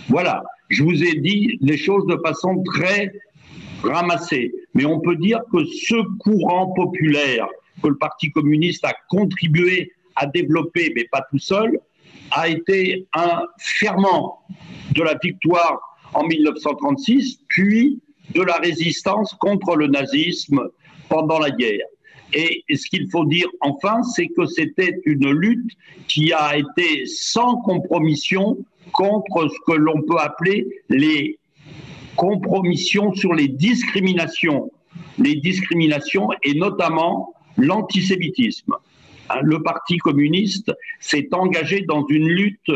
Voilà, je vous ai dit les choses de façon très ramassée, mais on peut dire que ce courant populaire que le Parti communiste a contribué à développer, mais pas tout seul, a été un ferment de la victoire en 1936, puis de la résistance contre le nazisme pendant la guerre. Et ce qu'il faut dire enfin, c'est que c'était une lutte qui a été sans compromission contre ce que l'on peut appeler les compromissions sur les discriminations, les discriminations et notamment l'antisémitisme. Hein, le Parti communiste s'est engagé dans une lutte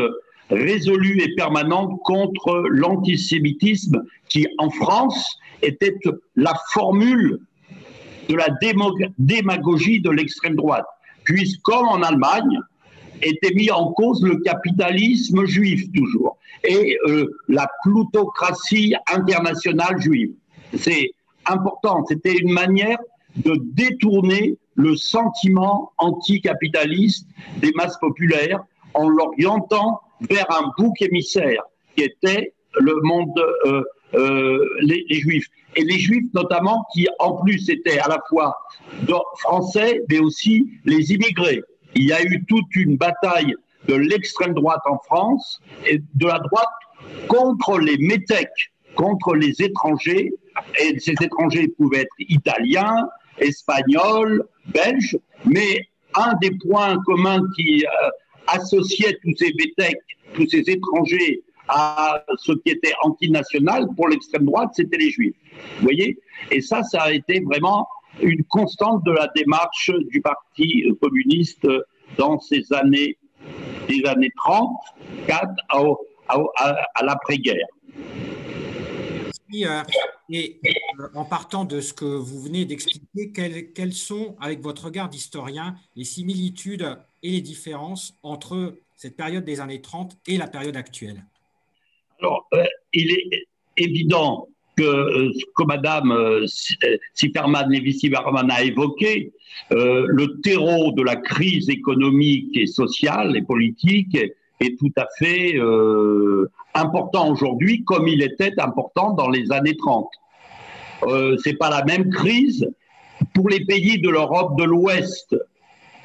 résolue et permanente contre l'antisémitisme qui, en France, était la formule de la démagogie de l'extrême droite, puisque, comme en Allemagne, était mis en cause le capitalisme juif toujours et euh, la plutocratie internationale juive. C'est important, c'était une manière de détourner le sentiment anticapitaliste des masses populaires en l'orientant vers un bouc émissaire qui était le monde, euh, euh, les, juifs. Et les juifs notamment qui en plus étaient à la fois français mais aussi les immigrés. Il y a eu toute une bataille de l'extrême droite en France et de la droite contre les métèques, contre les étrangers. Et ces étrangers pouvaient être italiens, espagnols, belges, mais un des points communs qui euh, associait tous ces métèques, tous ces étrangers à ce qui était antinational pour l'extrême droite, c'était les juifs. Vous voyez? Et ça, ça a été vraiment une constante de la démarche du Parti communiste dans ces années, des années 30, 4 à, l'après-guerre. Euh, et euh, en partant de ce que vous venez d'expliquer, quelles, sont, avec votre regard d'historien, les similitudes et les différences entre cette période des années 30 et la période actuelle? Alors, euh, il est évident que euh, ce que Madame euh, Siperman Lévy a évoqué, le terreau de la crise économique et sociale et politique est tout à fait important aujourd'hui, comme il était important dans les années 30. Euh, c'est pas la même crise pour les pays de l'Europe de l'Ouest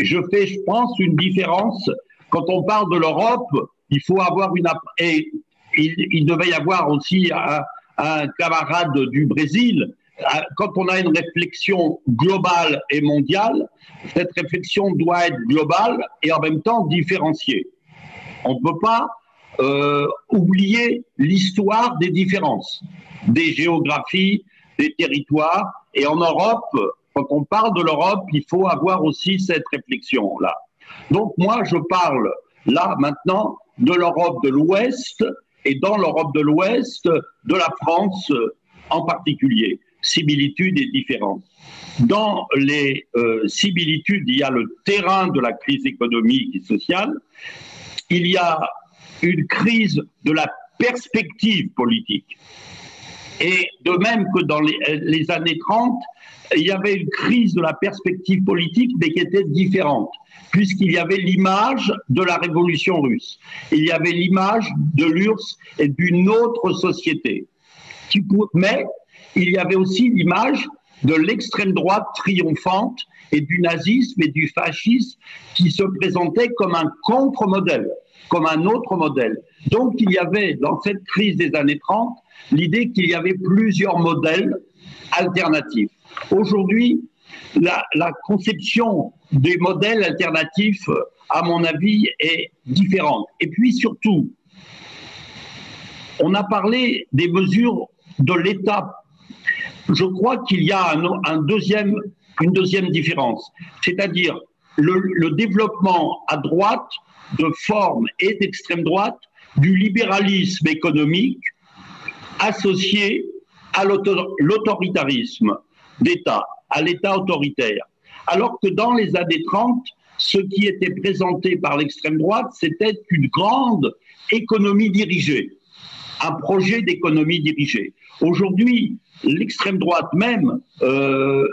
je fais, je pense, une différence. Quand on parle de l'Europe, il faut avoir une. Et il, devait y avoir aussi un, un, camarade du Brésil. Quand on a une réflexion globale et mondiale, cette réflexion doit être globale et en même temps différenciée. On ne peut pas euh, oublier l'histoire des différences, des géographies, des territoires. Et en Europe, quand on parle de l'Europe, il faut avoir aussi cette réflexion-là. Donc moi, je parle là maintenant de l'Europe de l'Ouest et dans l'Europe de l'Ouest, de la France en particulier. Similitudes et différences. Dans les euh, similitudes, il y a le terrain de la crise économique et sociale. Il y a une crise de la perspective politique. Et de même que dans les, années 30, il y avait une crise de la perspective politique, mais qui était différente, puisqu'il y avait l'image de la révolution russe, il y avait l'image de l'URSS et d'une autre société. Mais il y avait aussi l'image de l'extrême droite triomphante et du nazisme et du fascisme qui se présentait comme un contre-modèle. comme un autre modèle. Donc il y avait dans cette crise des années 30 l'idée qu'il y avait plusieurs modèles alternatifs. Aujourd'hui, la, la, conception des modèles alternatifs, à mon avis, est différente. Et puis surtout, on a parlé des mesures de l'État. Je crois qu'il y a une deuxième différence, c'est-à-dire le développement à droite de forme et d'extrême droite du libéralisme économique associé à l'autoritarisme d'État, à l'État autoritaire. Alors que dans les années 30, ce qui était présenté par l'extrême droite, c'était une grande économie dirigée, un projet d'économie dirigée. Aujourd'hui, l'extrême droite même, euh,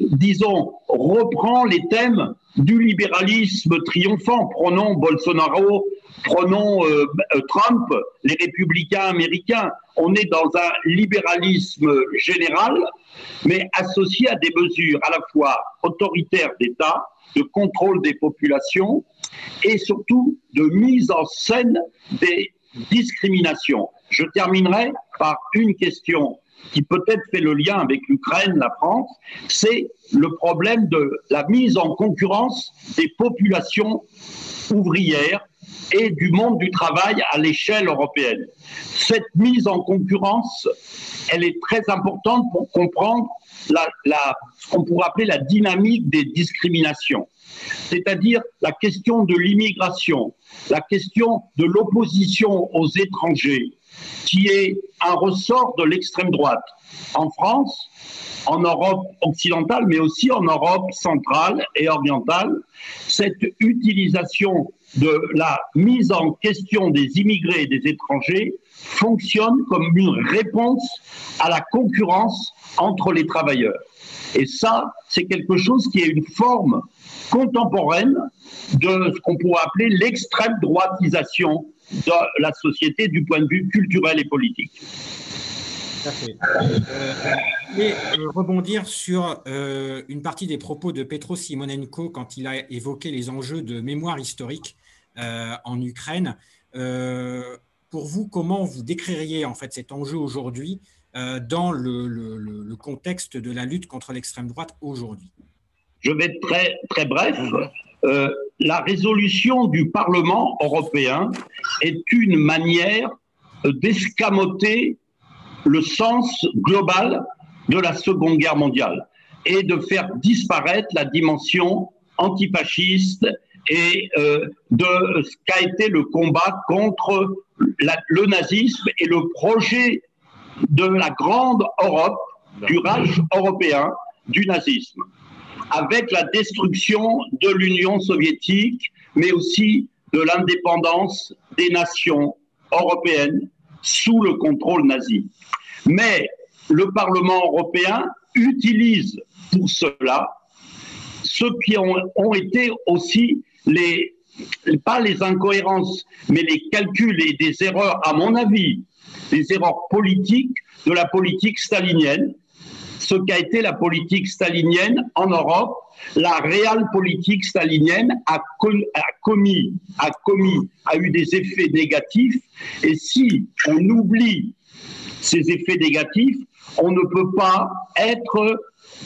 disons, reprend les thèmes du libéralisme triomphant. Prenons Bolsonaro, prenons euh, euh, Trump, les républicains américains. On est dans un libéralisme général, mais associé à des mesures à la fois autoritaires d'État, de contrôle des populations et surtout de mise en scène des discriminations. Je terminerai par une question qui peut-être fait le lien avec l'Ukraine, la France, c'est le problème de la mise en concurrence des populations ouvrières et du monde du travail à l'échelle européenne. Cette mise en concurrence, elle est très importante pour comprendre ce qu'on pourrait appeler la dynamique des discriminations, c'est-à-dire la question de l'immigration, la question de l'opposition aux étrangers, qui est un ressort de l'extrême droite en France, en Europe occidentale, mais aussi en Europe centrale et orientale. Cette utilisation de la mise en question des immigrés et des étrangers fonctionne comme une réponse à la concurrence entre les travailleurs. Et ça, c'est quelque chose qui est une forme contemporaine de ce qu'on pourrait appeler l'extrême droitisation de la société du point de vue culturel et politique. Euh, et euh, rebondir sur euh, une partie des propos de Petro Simonenko quand il a évoqué les enjeux de mémoire historique en Ukraine. pour vous, comment vous décririez en fait cet enjeu aujourd'hui dans le, le, contexte de la lutte contre l'extrême droite aujourd'hui Je vais être très, très bref. Euh, la résolution du Parlement européen est une manière d'escamoter le sens global de la Seconde Guerre mondiale et de faire disparaître la dimension antifasciste et euh, de ce qu'a été le combat contre le nazisme et le projet de la grande Europe, du Reich européen, du nazisme avec la destruction de l'Union soviétique, mais aussi de l'indépendance des nations européennes sous le contrôle nazi. Mais le Parlement européen utilise pour cela ce qui ont, ont été aussi les, pas les incohérences, mais les calculs et des erreurs, à mon avis, des erreurs politiques de la politique stalinienne, ce qu'a été la politique stalinienne en Europe. La réelle politique stalinienne a, commis, a commis, a eu des effets négatifs. Et si on oublie ces effets négatifs, on ne peut pas être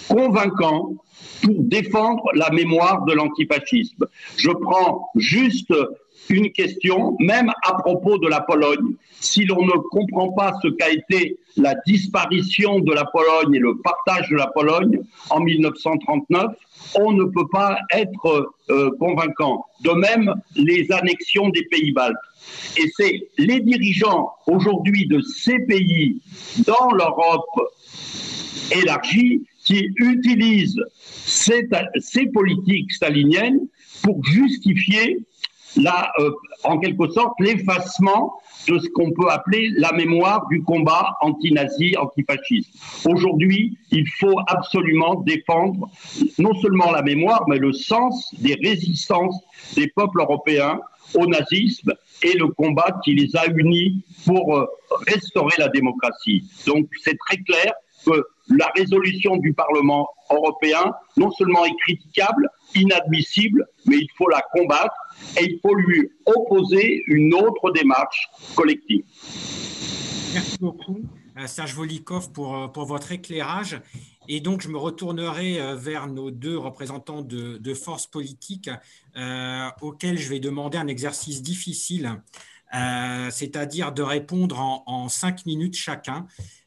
convaincant pour défendre la mémoire de l'antifascisme. Je prends juste une question, même à propos de la Pologne. Si l'on ne comprend pas ce qu'a été la disparition de la Pologne et le partage de la Pologne en 1939, on ne peut pas être euh, convaincant. De même, les annexions des pays baltes. Et c'est les dirigeants aujourd'hui de ces pays dans l'Europe élargie qui utilisent ces, ces politiques staliniennes pour justifier la, euh, en quelque sorte l'effacement de ce qu'on peut appeler la mémoire du combat anti-nazi, antifasciste. Aujourd'hui, il faut absolument défendre non seulement la mémoire, mais le sens des résistances des peuples européens au nazisme et le combat qui les a unis pour euh, restaurer la démocratie. Donc c'est très clair que la résolution du Parlement européen, non seulement est critiquable, inadmissible, mais il faut la combattre et il faut lui opposer une autre démarche collective. Merci beaucoup, euh, Serge Volikov, pour, euh, pour votre éclairage. Et donc, je me retournerai euh, vers nos deux représentants de, de forces politiques auxquels je vais demander un exercice difficile, c'est-à-dire de répondre en, en, cinq minutes chacun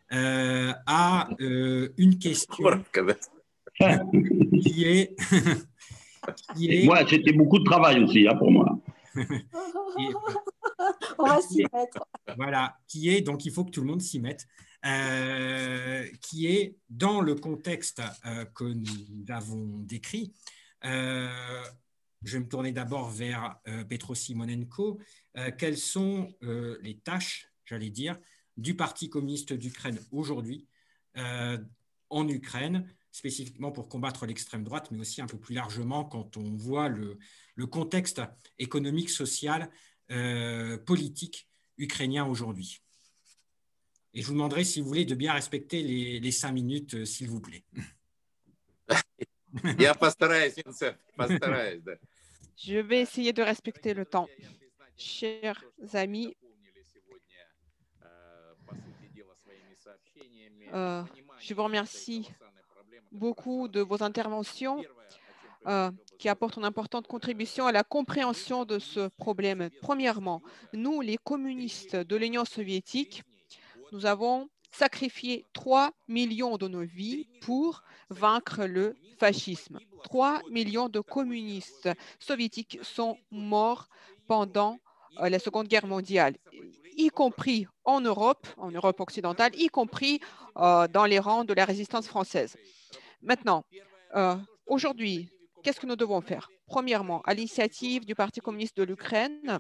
à une question qui est... Moi, c'était beaucoup de travail aussi hein, pour moi. On va s'y mettre. Voilà, qui est, donc il faut que tout le monde s'y mette, euh, qui est dans le contexte euh, que nous avons décrit. Euh, je vais me tourner d'abord vers Petro Simonenko. quelles sont les tâches, j'allais dire, du Parti communiste d'Ukraine aujourd'hui en Ukraine spécifiquement pour combattre l'extrême droite, mais aussi un peu plus largement quand on voit le, contexte économique, social, euh, politique ukrainien aujourd'hui. Et je vous demanderai, si vous voulez, de bien respecter les, cinq minutes, euh, s'il vous plaît. Je vais essayer de respecter le temps. Chers amis, euh, je vous remercie beaucoup de vos interventions euh, qui apportent une importante contribution à la compréhension de ce problème. Premièrement, nous, les communistes de l'Union soviétique, nous avons sacrifié 3 millions de nos vies pour vaincre le fascisme. 3 millions de communistes soviétiques sont morts pendant la Seconde Guerre mondiale, y compris en Europe, en Europe occidentale, y compris euh, dans les rangs de la résistance française. Maintenant, euh, aujourd'hui, qu'est-ce que nous devons faire? Premièrement, à l'initiative du Parti communiste de l'Ukraine,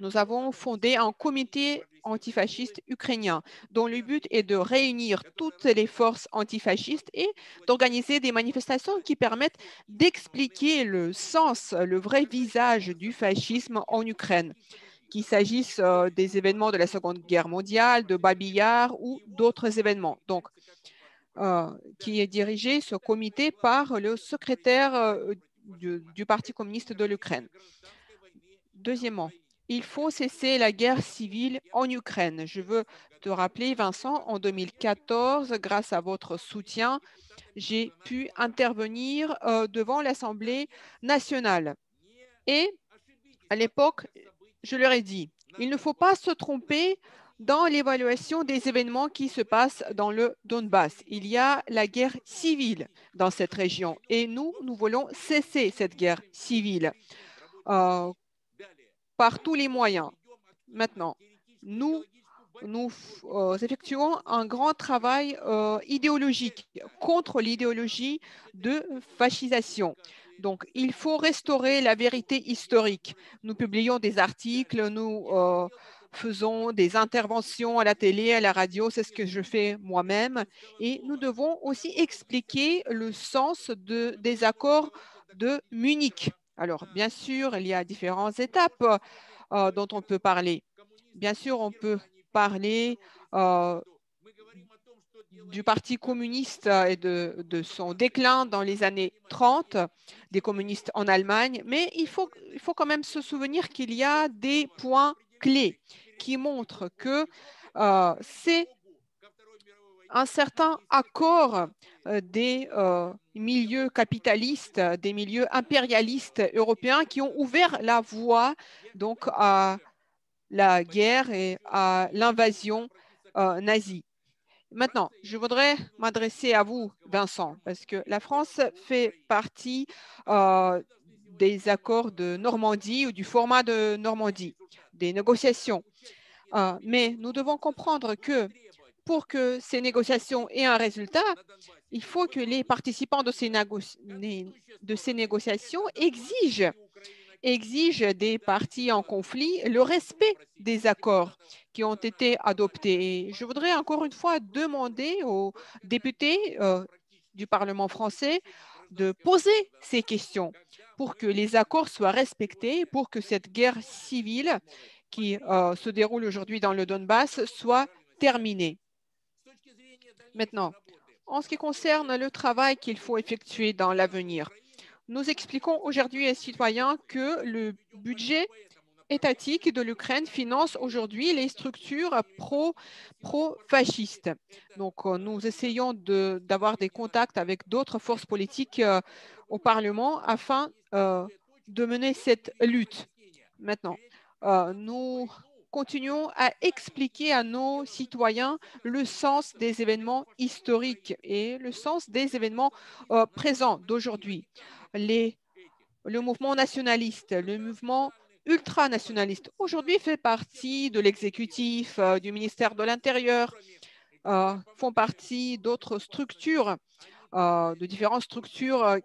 nous avons fondé un comité antifasciste ukrainien dont le but est de réunir toutes les forces antifascistes et d'organiser des manifestations qui permettent d'expliquer le sens, le vrai visage du fascisme en Ukraine qu'il s'agisse euh, des événements de la Seconde Guerre mondiale, de Babillard ou d'autres événements. Donc, euh, qui est dirigé, ce comité, par le secrétaire euh, du, Parti communiste de l'Ukraine. Deuxièmement, il faut cesser la guerre civile en Ukraine. Je veux te rappeler, Vincent, en 2014, grâce à votre soutien, j'ai pu intervenir euh, devant l'Assemblée nationale. Et à l'époque, je leur ai dit, il ne faut pas se tromper dans l'évaluation des événements qui se passent dans le Donbass. Il y a la guerre civile dans cette région et nous, nous voulons cesser cette guerre civile euh, par tous les moyens. Maintenant, nous, euh, effectuons un grand travail euh, idéologique contre l'idéologie de fascisation. Donc, il faut restaurer la vérité historique. Nous publions des articles, nous faisons des interventions à la télé, à la radio, c'est ce que je fais moi-même. Et nous devons aussi expliquer le sens de, des accords de Munich. Alors, bien sûr, il y a différentes étapes euh, dont on peut parler. Bien sûr, on peut parler euh, du Parti communiste et de, de, son déclin dans les années 30, des communistes en Allemagne, mais il faut, il faut quand même se souvenir qu'il y a des points clés qui montrent que euh, c'est un certain accord des milieux capitalistes, des milieux impérialistes européens qui ont ouvert la voie donc à la guerre et à l'invasion nazie. Maintenant, je voudrais m'adresser à vous, Vincent, parce que la France fait partie des accords de Normandie ou du format de Normandie, des négociations. Ah, mais nous devons comprendre que pour que ces négociations aient un résultat, il faut que les participants de ces, négociations exigent, exigent des parties en conflit le respect des accords qui ont été adoptés. Et je voudrais encore une fois demander aux députés euh, du Parlement français de poser ces questions pour que les accords soient respectés, pour que cette guerre civile qui euh, se déroule aujourd'hui dans le Donbass soit terminée. Maintenant, En ce qui concerne le travail qu'il faut effectuer dans l'avenir, nous expliquons aujourd'hui aux citoyens que le budget étatique de l'Ukraine finance aujourd'hui les structures pro-fascistes. Donc, euh, nous essayons d'avoir des contacts avec d'autres forces politiques euh, au Parlement afin euh, de mener cette lutte. Maintenant, nous continuons à expliquer à nos citoyens le sens des événements historiques et le sens des événements présents d'aujourd'hui le mouvement nationaliste, le mouvement ultranationaliste, aujourd'hui fait partie de l'exécutif, euh, du ministère de l'Intérieur, euh, font partie d'autres structures, euh, de différentes structures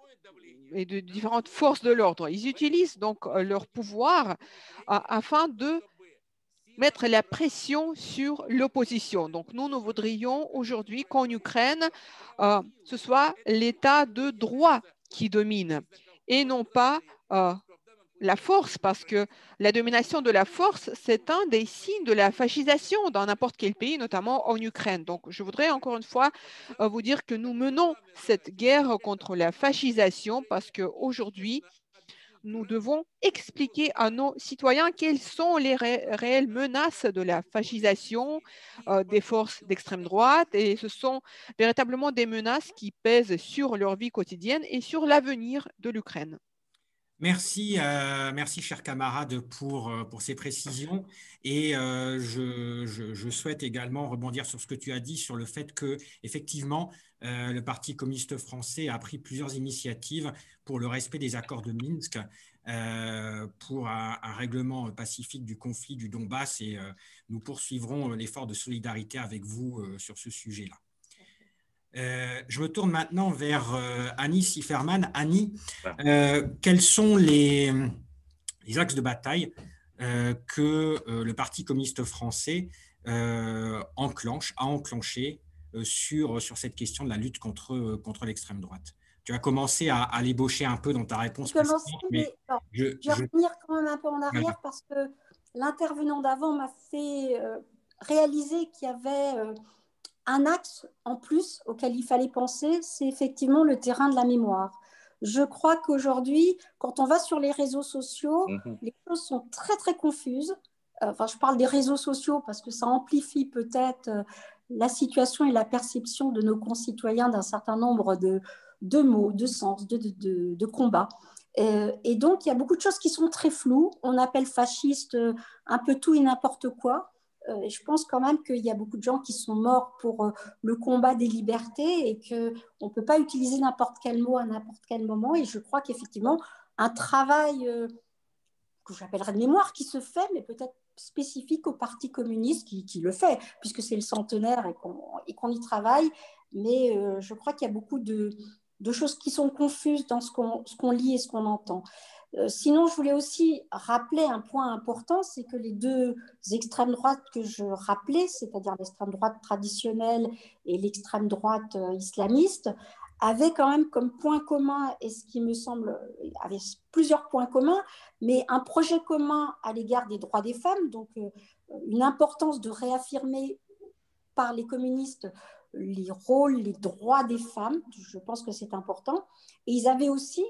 et de différentes forces de l'ordre. Ils utilisent donc leur pouvoir afin de mettre la pression sur l'opposition. Donc, nous, nous voudrions aujourd'hui qu'en Ukraine, ce soit l'état de droit qui domine et non pas euh, la force, parce que la domination de la force, c'est un des signes de la fascisation dans n'importe quel pays, notamment en Ukraine. Donc, je voudrais encore une fois euh, vous dire que nous menons cette guerre contre la fascisation parce qu'aujourd'hui, nous devons expliquer à nos citoyens quelles sont les réelles menaces de la fascisation euh, des forces d'extrême droite. Et ce sont véritablement des menaces qui pèsent sur leur vie quotidienne et sur l'avenir de l'Ukraine. Merci, euh, merci, chers camarades, pour, euh, pour ces précisions. Et je, je, souhaite également rebondir sur ce que tu as dit sur le fait que, effectivement, le Parti communiste français a pris plusieurs initiatives pour le respect des accords de Minsk, euh, pour un, règlement pacifique du conflit du Donbass et euh, nous poursuivrons euh, l'effort de solidarité avec vous sur ce sujet-là. je me tourne maintenant vers Annie Sifferman. Annie, quels sont les, les, axes de bataille que le Parti communiste français enclenche, a enclenché sur, sur cette question de la lutte contre, contre l'extrême droite tu as commencé à, à l'ébaucher un peu dans ta réponse. mais, je, vais revenir quand même un peu en arrière parce que l'intervenant d'avant m'a fait euh, réaliser qu'il y avait euh, un axe en plus auquel il fallait penser, c'est effectivement le terrain de la mémoire. Je crois qu'aujourd'hui, quand on va sur les réseaux sociaux, mhm. les choses sont très très confuses. Euh, enfin, je parle des réseaux sociaux parce que ça amplifie peut-être la situation et la perception de nos concitoyens d'un certain nombre de, mots, de sens, de, de, de combats. Euh, et donc, il y a beaucoup de choses qui sont très floues. On appelle fasciste euh, un peu tout et n'importe quoi. Euh, et je pense quand même qu'il y a beaucoup de gens qui sont morts pour le combat des libertés et qu'on ne peut pas utiliser n'importe quel mot à n'importe quel moment. Et je crois qu'effectivement, un travail que j'appellerais de mémoire qui se fait, mais peut-être spécifique au Parti communiste qui, le fait, puisque c'est le centenaire et qu'on y travaille. Mais je crois qu'il y a beaucoup de, de choses qui sont confuses dans ce qu'on lit et ce qu'on entend. Euh, sinon, je voulais aussi rappeler un point important, c'est que les deux extrêmes droites que je rappelais, c'est-à-dire l'extrême droite traditionnelle et l'extrême droite euh, islamiste, avaient quand même comme point commun, et ce qui me semble, avait plusieurs points communs, mais un projet commun à l'égard des droits des femmes, donc euh, une importance de réaffirmer par les communistes les rôles, les droits des femmes. Je pense que c'est important. Et ils avaient aussi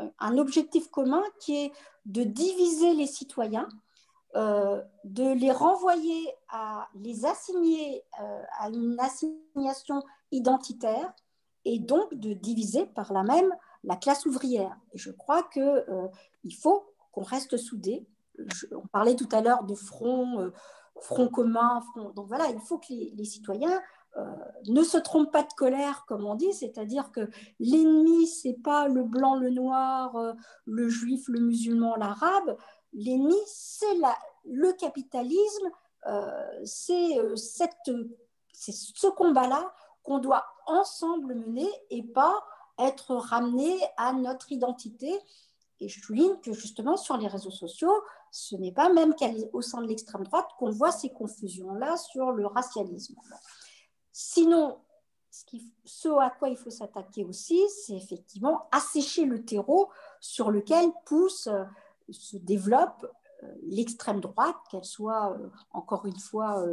euh, un objectif commun qui est de diviser les citoyens, euh, de les renvoyer à les assigner à une assignation identitaire et donc de diviser par là même la classe ouvrière. Et je crois qu'il faut qu'on reste soudés. on parlait tout à l'heure de front, front commun. donc voilà, il faut que les citoyens euh, ne se trompe pas de colère, comme on dit, c'est-à-dire que l'ennemi, c'est pas le blanc, le noir, euh, le juif, le musulman, l'arabe. L'ennemi, c'est le capitalisme, euh, c'est ce combat-là qu'on doit ensemble mener et pas être ramené à notre identité. Et je souligne que justement sur les réseaux sociaux, ce n'est pas même qu'au sein de l'extrême droite qu'on voit ces confusions-là sur le racialisme. Sinon, ce, à quoi il faut s'attaquer aussi, c'est effectivement assécher le terreau sur lequel pousse, euh, se développe l'extrême droite, qu'elle soit euh, encore une fois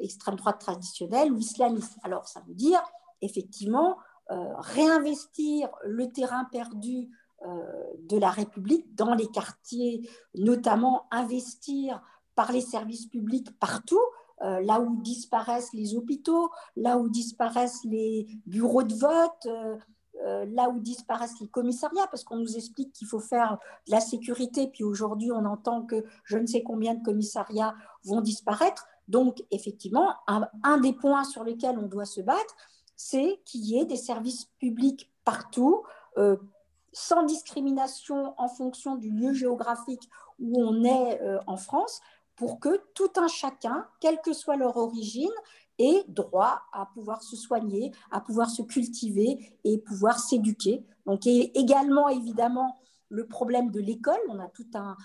extrême droite traditionnelle ou islamiste. Alors ça veut dire effectivement réinvestir le terrain perdu de la République dans les quartiers, notamment investir par les services publics partout, là où disparaissent les hôpitaux, là où disparaissent les bureaux de vote, euh, là où disparaissent les commissariats, parce qu'on nous explique qu'il faut faire de la sécurité, puis aujourd'hui on entend que je ne sais combien de commissariats vont disparaître. Donc effectivement, un, des points sur lesquels on doit se battre, c'est qu'il y ait des services publics partout, euh, sans discrimination en fonction du lieu géographique où on est euh, en France, pour que tout un chacun, quelle que soit leur origine, et droit à pouvoir se soigner, à pouvoir se cultiver et pouvoir s'éduquer. Donc, et également, évidemment, le problème de l'école. On a tout un,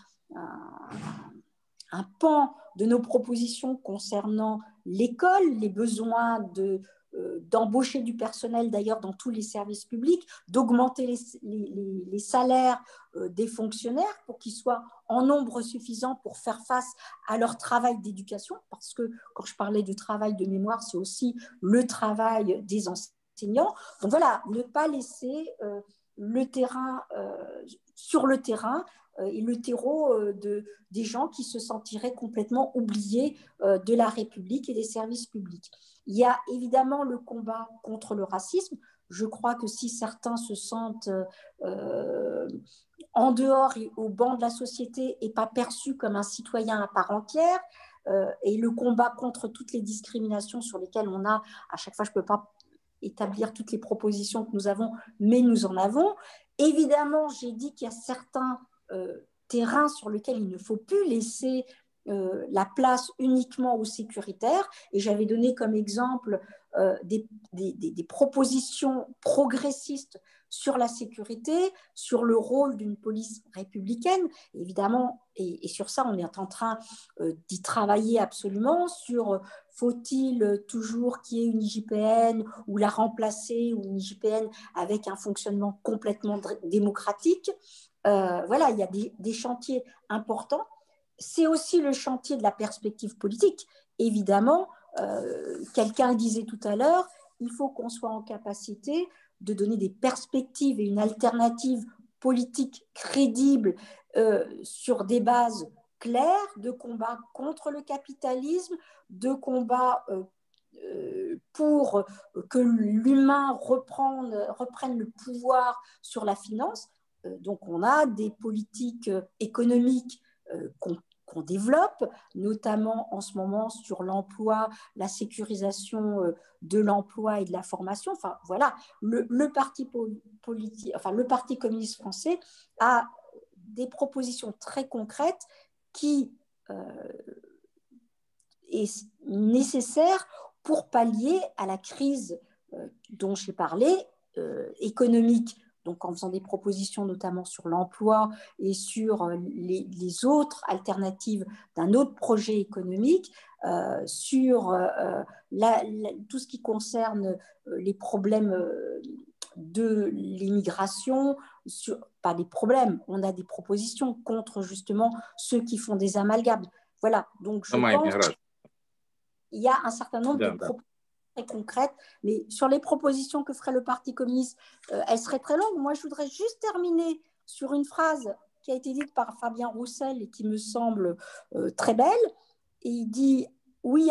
pan de nos propositions concernant l'école, les besoins de, d'embaucher du personnel d'ailleurs dans tous les services publics, d'augmenter les, salaires euh, des fonctionnaires pour qu'ils soient en nombre suffisant pour faire face à leur travail d'éducation, parce que quand je parlais du travail de mémoire, c'est aussi le travail des enseignants. Donc voilà, ne pas laisser euh, le terrain sur le terrain et le terreau de, des gens qui se sentiraient complètement oubliés de la République et des services publics. Il y a évidemment le combat contre le racisme. Je crois que si certains se sentent euh, en dehors et au banc de la société et pas perçus comme un citoyen à part entière, euh, et le combat contre toutes les discriminations sur lesquelles on a, à chaque fois je ne peux pas établir toutes les propositions que nous avons, mais nous en avons. Évidemment, j'ai dit qu'il y a certains euh, terrains sur lesquels il ne faut plus laisser euh, la place uniquement aux sécuritaires. Et j'avais donné comme exemple euh, des, propositions progressistes sur la sécurité, sur le rôle d'une police républicaine, évidemment, et, sur ça, on est en train d'y travailler absolument, sur faut-il toujours qu'il y ait une IGPN ou la remplacer, ou une IGPN avec un fonctionnement complètement démocratique. Voilà, il y a des chantiers importants c'est aussi le chantier de la perspective politique. Évidemment, euh, quelqu'un disait tout à l'heure, il faut qu'on soit en capacité de donner des perspectives et une alternative politique crédible euh, sur des bases claires de combat contre le capitalisme, de combat euh, pour que l'humain reprenne, reprenne, le pouvoir sur la finance. Donc on a des politiques économiques qu'on qu'on développe, notamment en ce moment sur l'emploi, la sécurisation euh, de l'emploi et de la formation. Enfin, voilà, le, parti politique, enfin, le Parti communiste français a des propositions très concrètes qui euh, est nécessaire pour pallier à la crise euh, dont j'ai parlé, économique donc en faisant des propositions notamment sur l'emploi et sur euh, les, autres alternatives d'un autre projet économique, euh, sur euh, tout ce qui concerne les problèmes de l'immigration, pas des problèmes, on a des propositions contre justement ceux qui font des amalgames. Voilà, donc je pense qu'il y a un certain nombre de propositions concrète, mais sur les propositions que ferait le Parti communiste, euh, elle serait très longue. Moi, je voudrais juste terminer sur une phrase qui a été dite par Fabien Roussel et qui me semble euh, très belle. Il dit oui,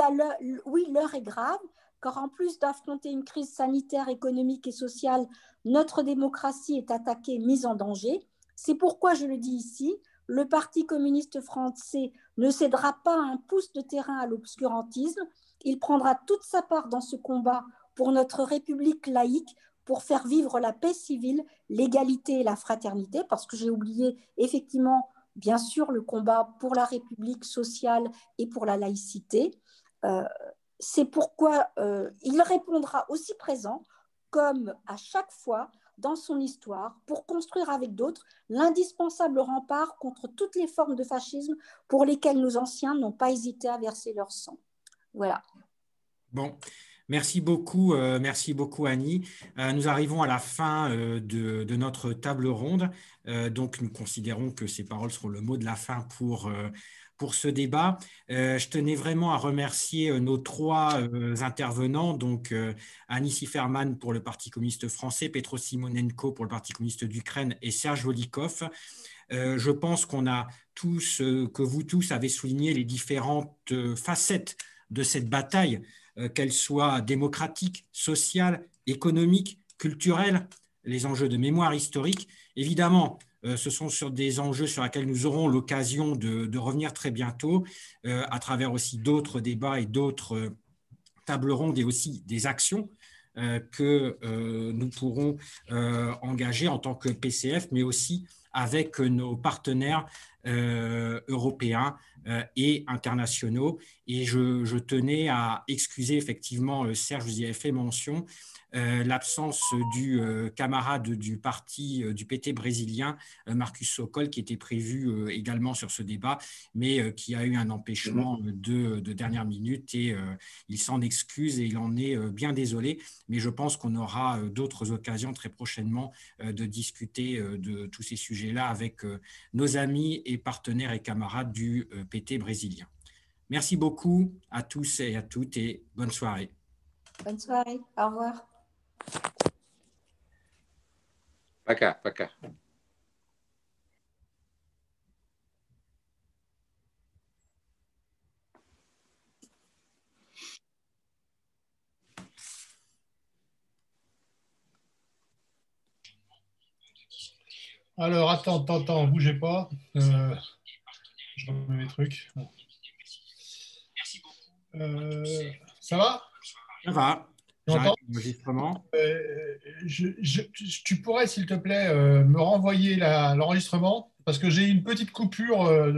l'heure est grave, car en plus d'affronter une crise sanitaire, économique et sociale, notre démocratie est attaquée, mise en danger. C'est pourquoi je le dis ici, le Parti communiste français ne cédera pas un pouce de terrain à l'obscurantisme il prendra toute sa part dans ce combat pour notre République laïque, pour faire vivre la paix civile, l'égalité et la fraternité, parce que j'ai oublié effectivement, bien sûr, le combat pour la République sociale et pour la laïcité. Euh, c'est pourquoi euh, il répondra aussi présent, comme à chaque fois dans son histoire, pour construire avec d'autres l'indispensable rempart contre toutes les formes de fascisme pour lesquelles nos anciens n'ont pas hésité à verser leur sang. Voilà. Bon, merci beaucoup, euh, merci beaucoup Annie. Euh, nous arrivons à la fin euh, de, notre table ronde. donc nous considérons que ces paroles seront le mot de la fin pour, pour ce débat. je tenais vraiment à remercier nos trois intervenants, donc Annie Siferman pour le Parti communiste français, Petro Simonenko pour le Parti communiste d'Ukraine et Serge Volikov. je pense qu'on a tous, que vous tous avez souligné les différentes facettes de cette bataille, qu'elle soit démocratique, sociale, économique, culturelle, les enjeux de mémoire historique. Évidemment, euh, ce sont sur des enjeux sur lesquels nous aurons l'occasion de, revenir très bientôt, euh, à travers aussi d'autres débats et d'autres euh, tables rondes et aussi des actions que nous pourrons engager en tant que PCF, mais aussi avec nos partenaires européens et internationaux. Et je, je, tenais à excuser effectivement, Serge, vous y avez fait mention, euh, l'absence du euh, camarade du parti euh, du PT brésilien, Marcus Sokol, qui était prévu également sur ce débat, mais qui a eu un empêchement de, dernière minute et il s'en excuse et il en est bien désolé. Mais je pense qu'on aura d'autres occasions très prochainement de discuter de tous ces sujets-là avec nos amis et partenaires et camarades du PT brésilien. Merci beaucoup à tous et à toutes et bonne soirée. Bonne soirée, au revoir. Пока, пока. Alors, attends, attends, attends, bougez pas. Euh, je remets mes trucs. Euh, ça va Ça va. Euh, tu pourrais, s'il te plaît, euh, me renvoyer l'enregistrement parce que j'ai une petite coupure. Euh,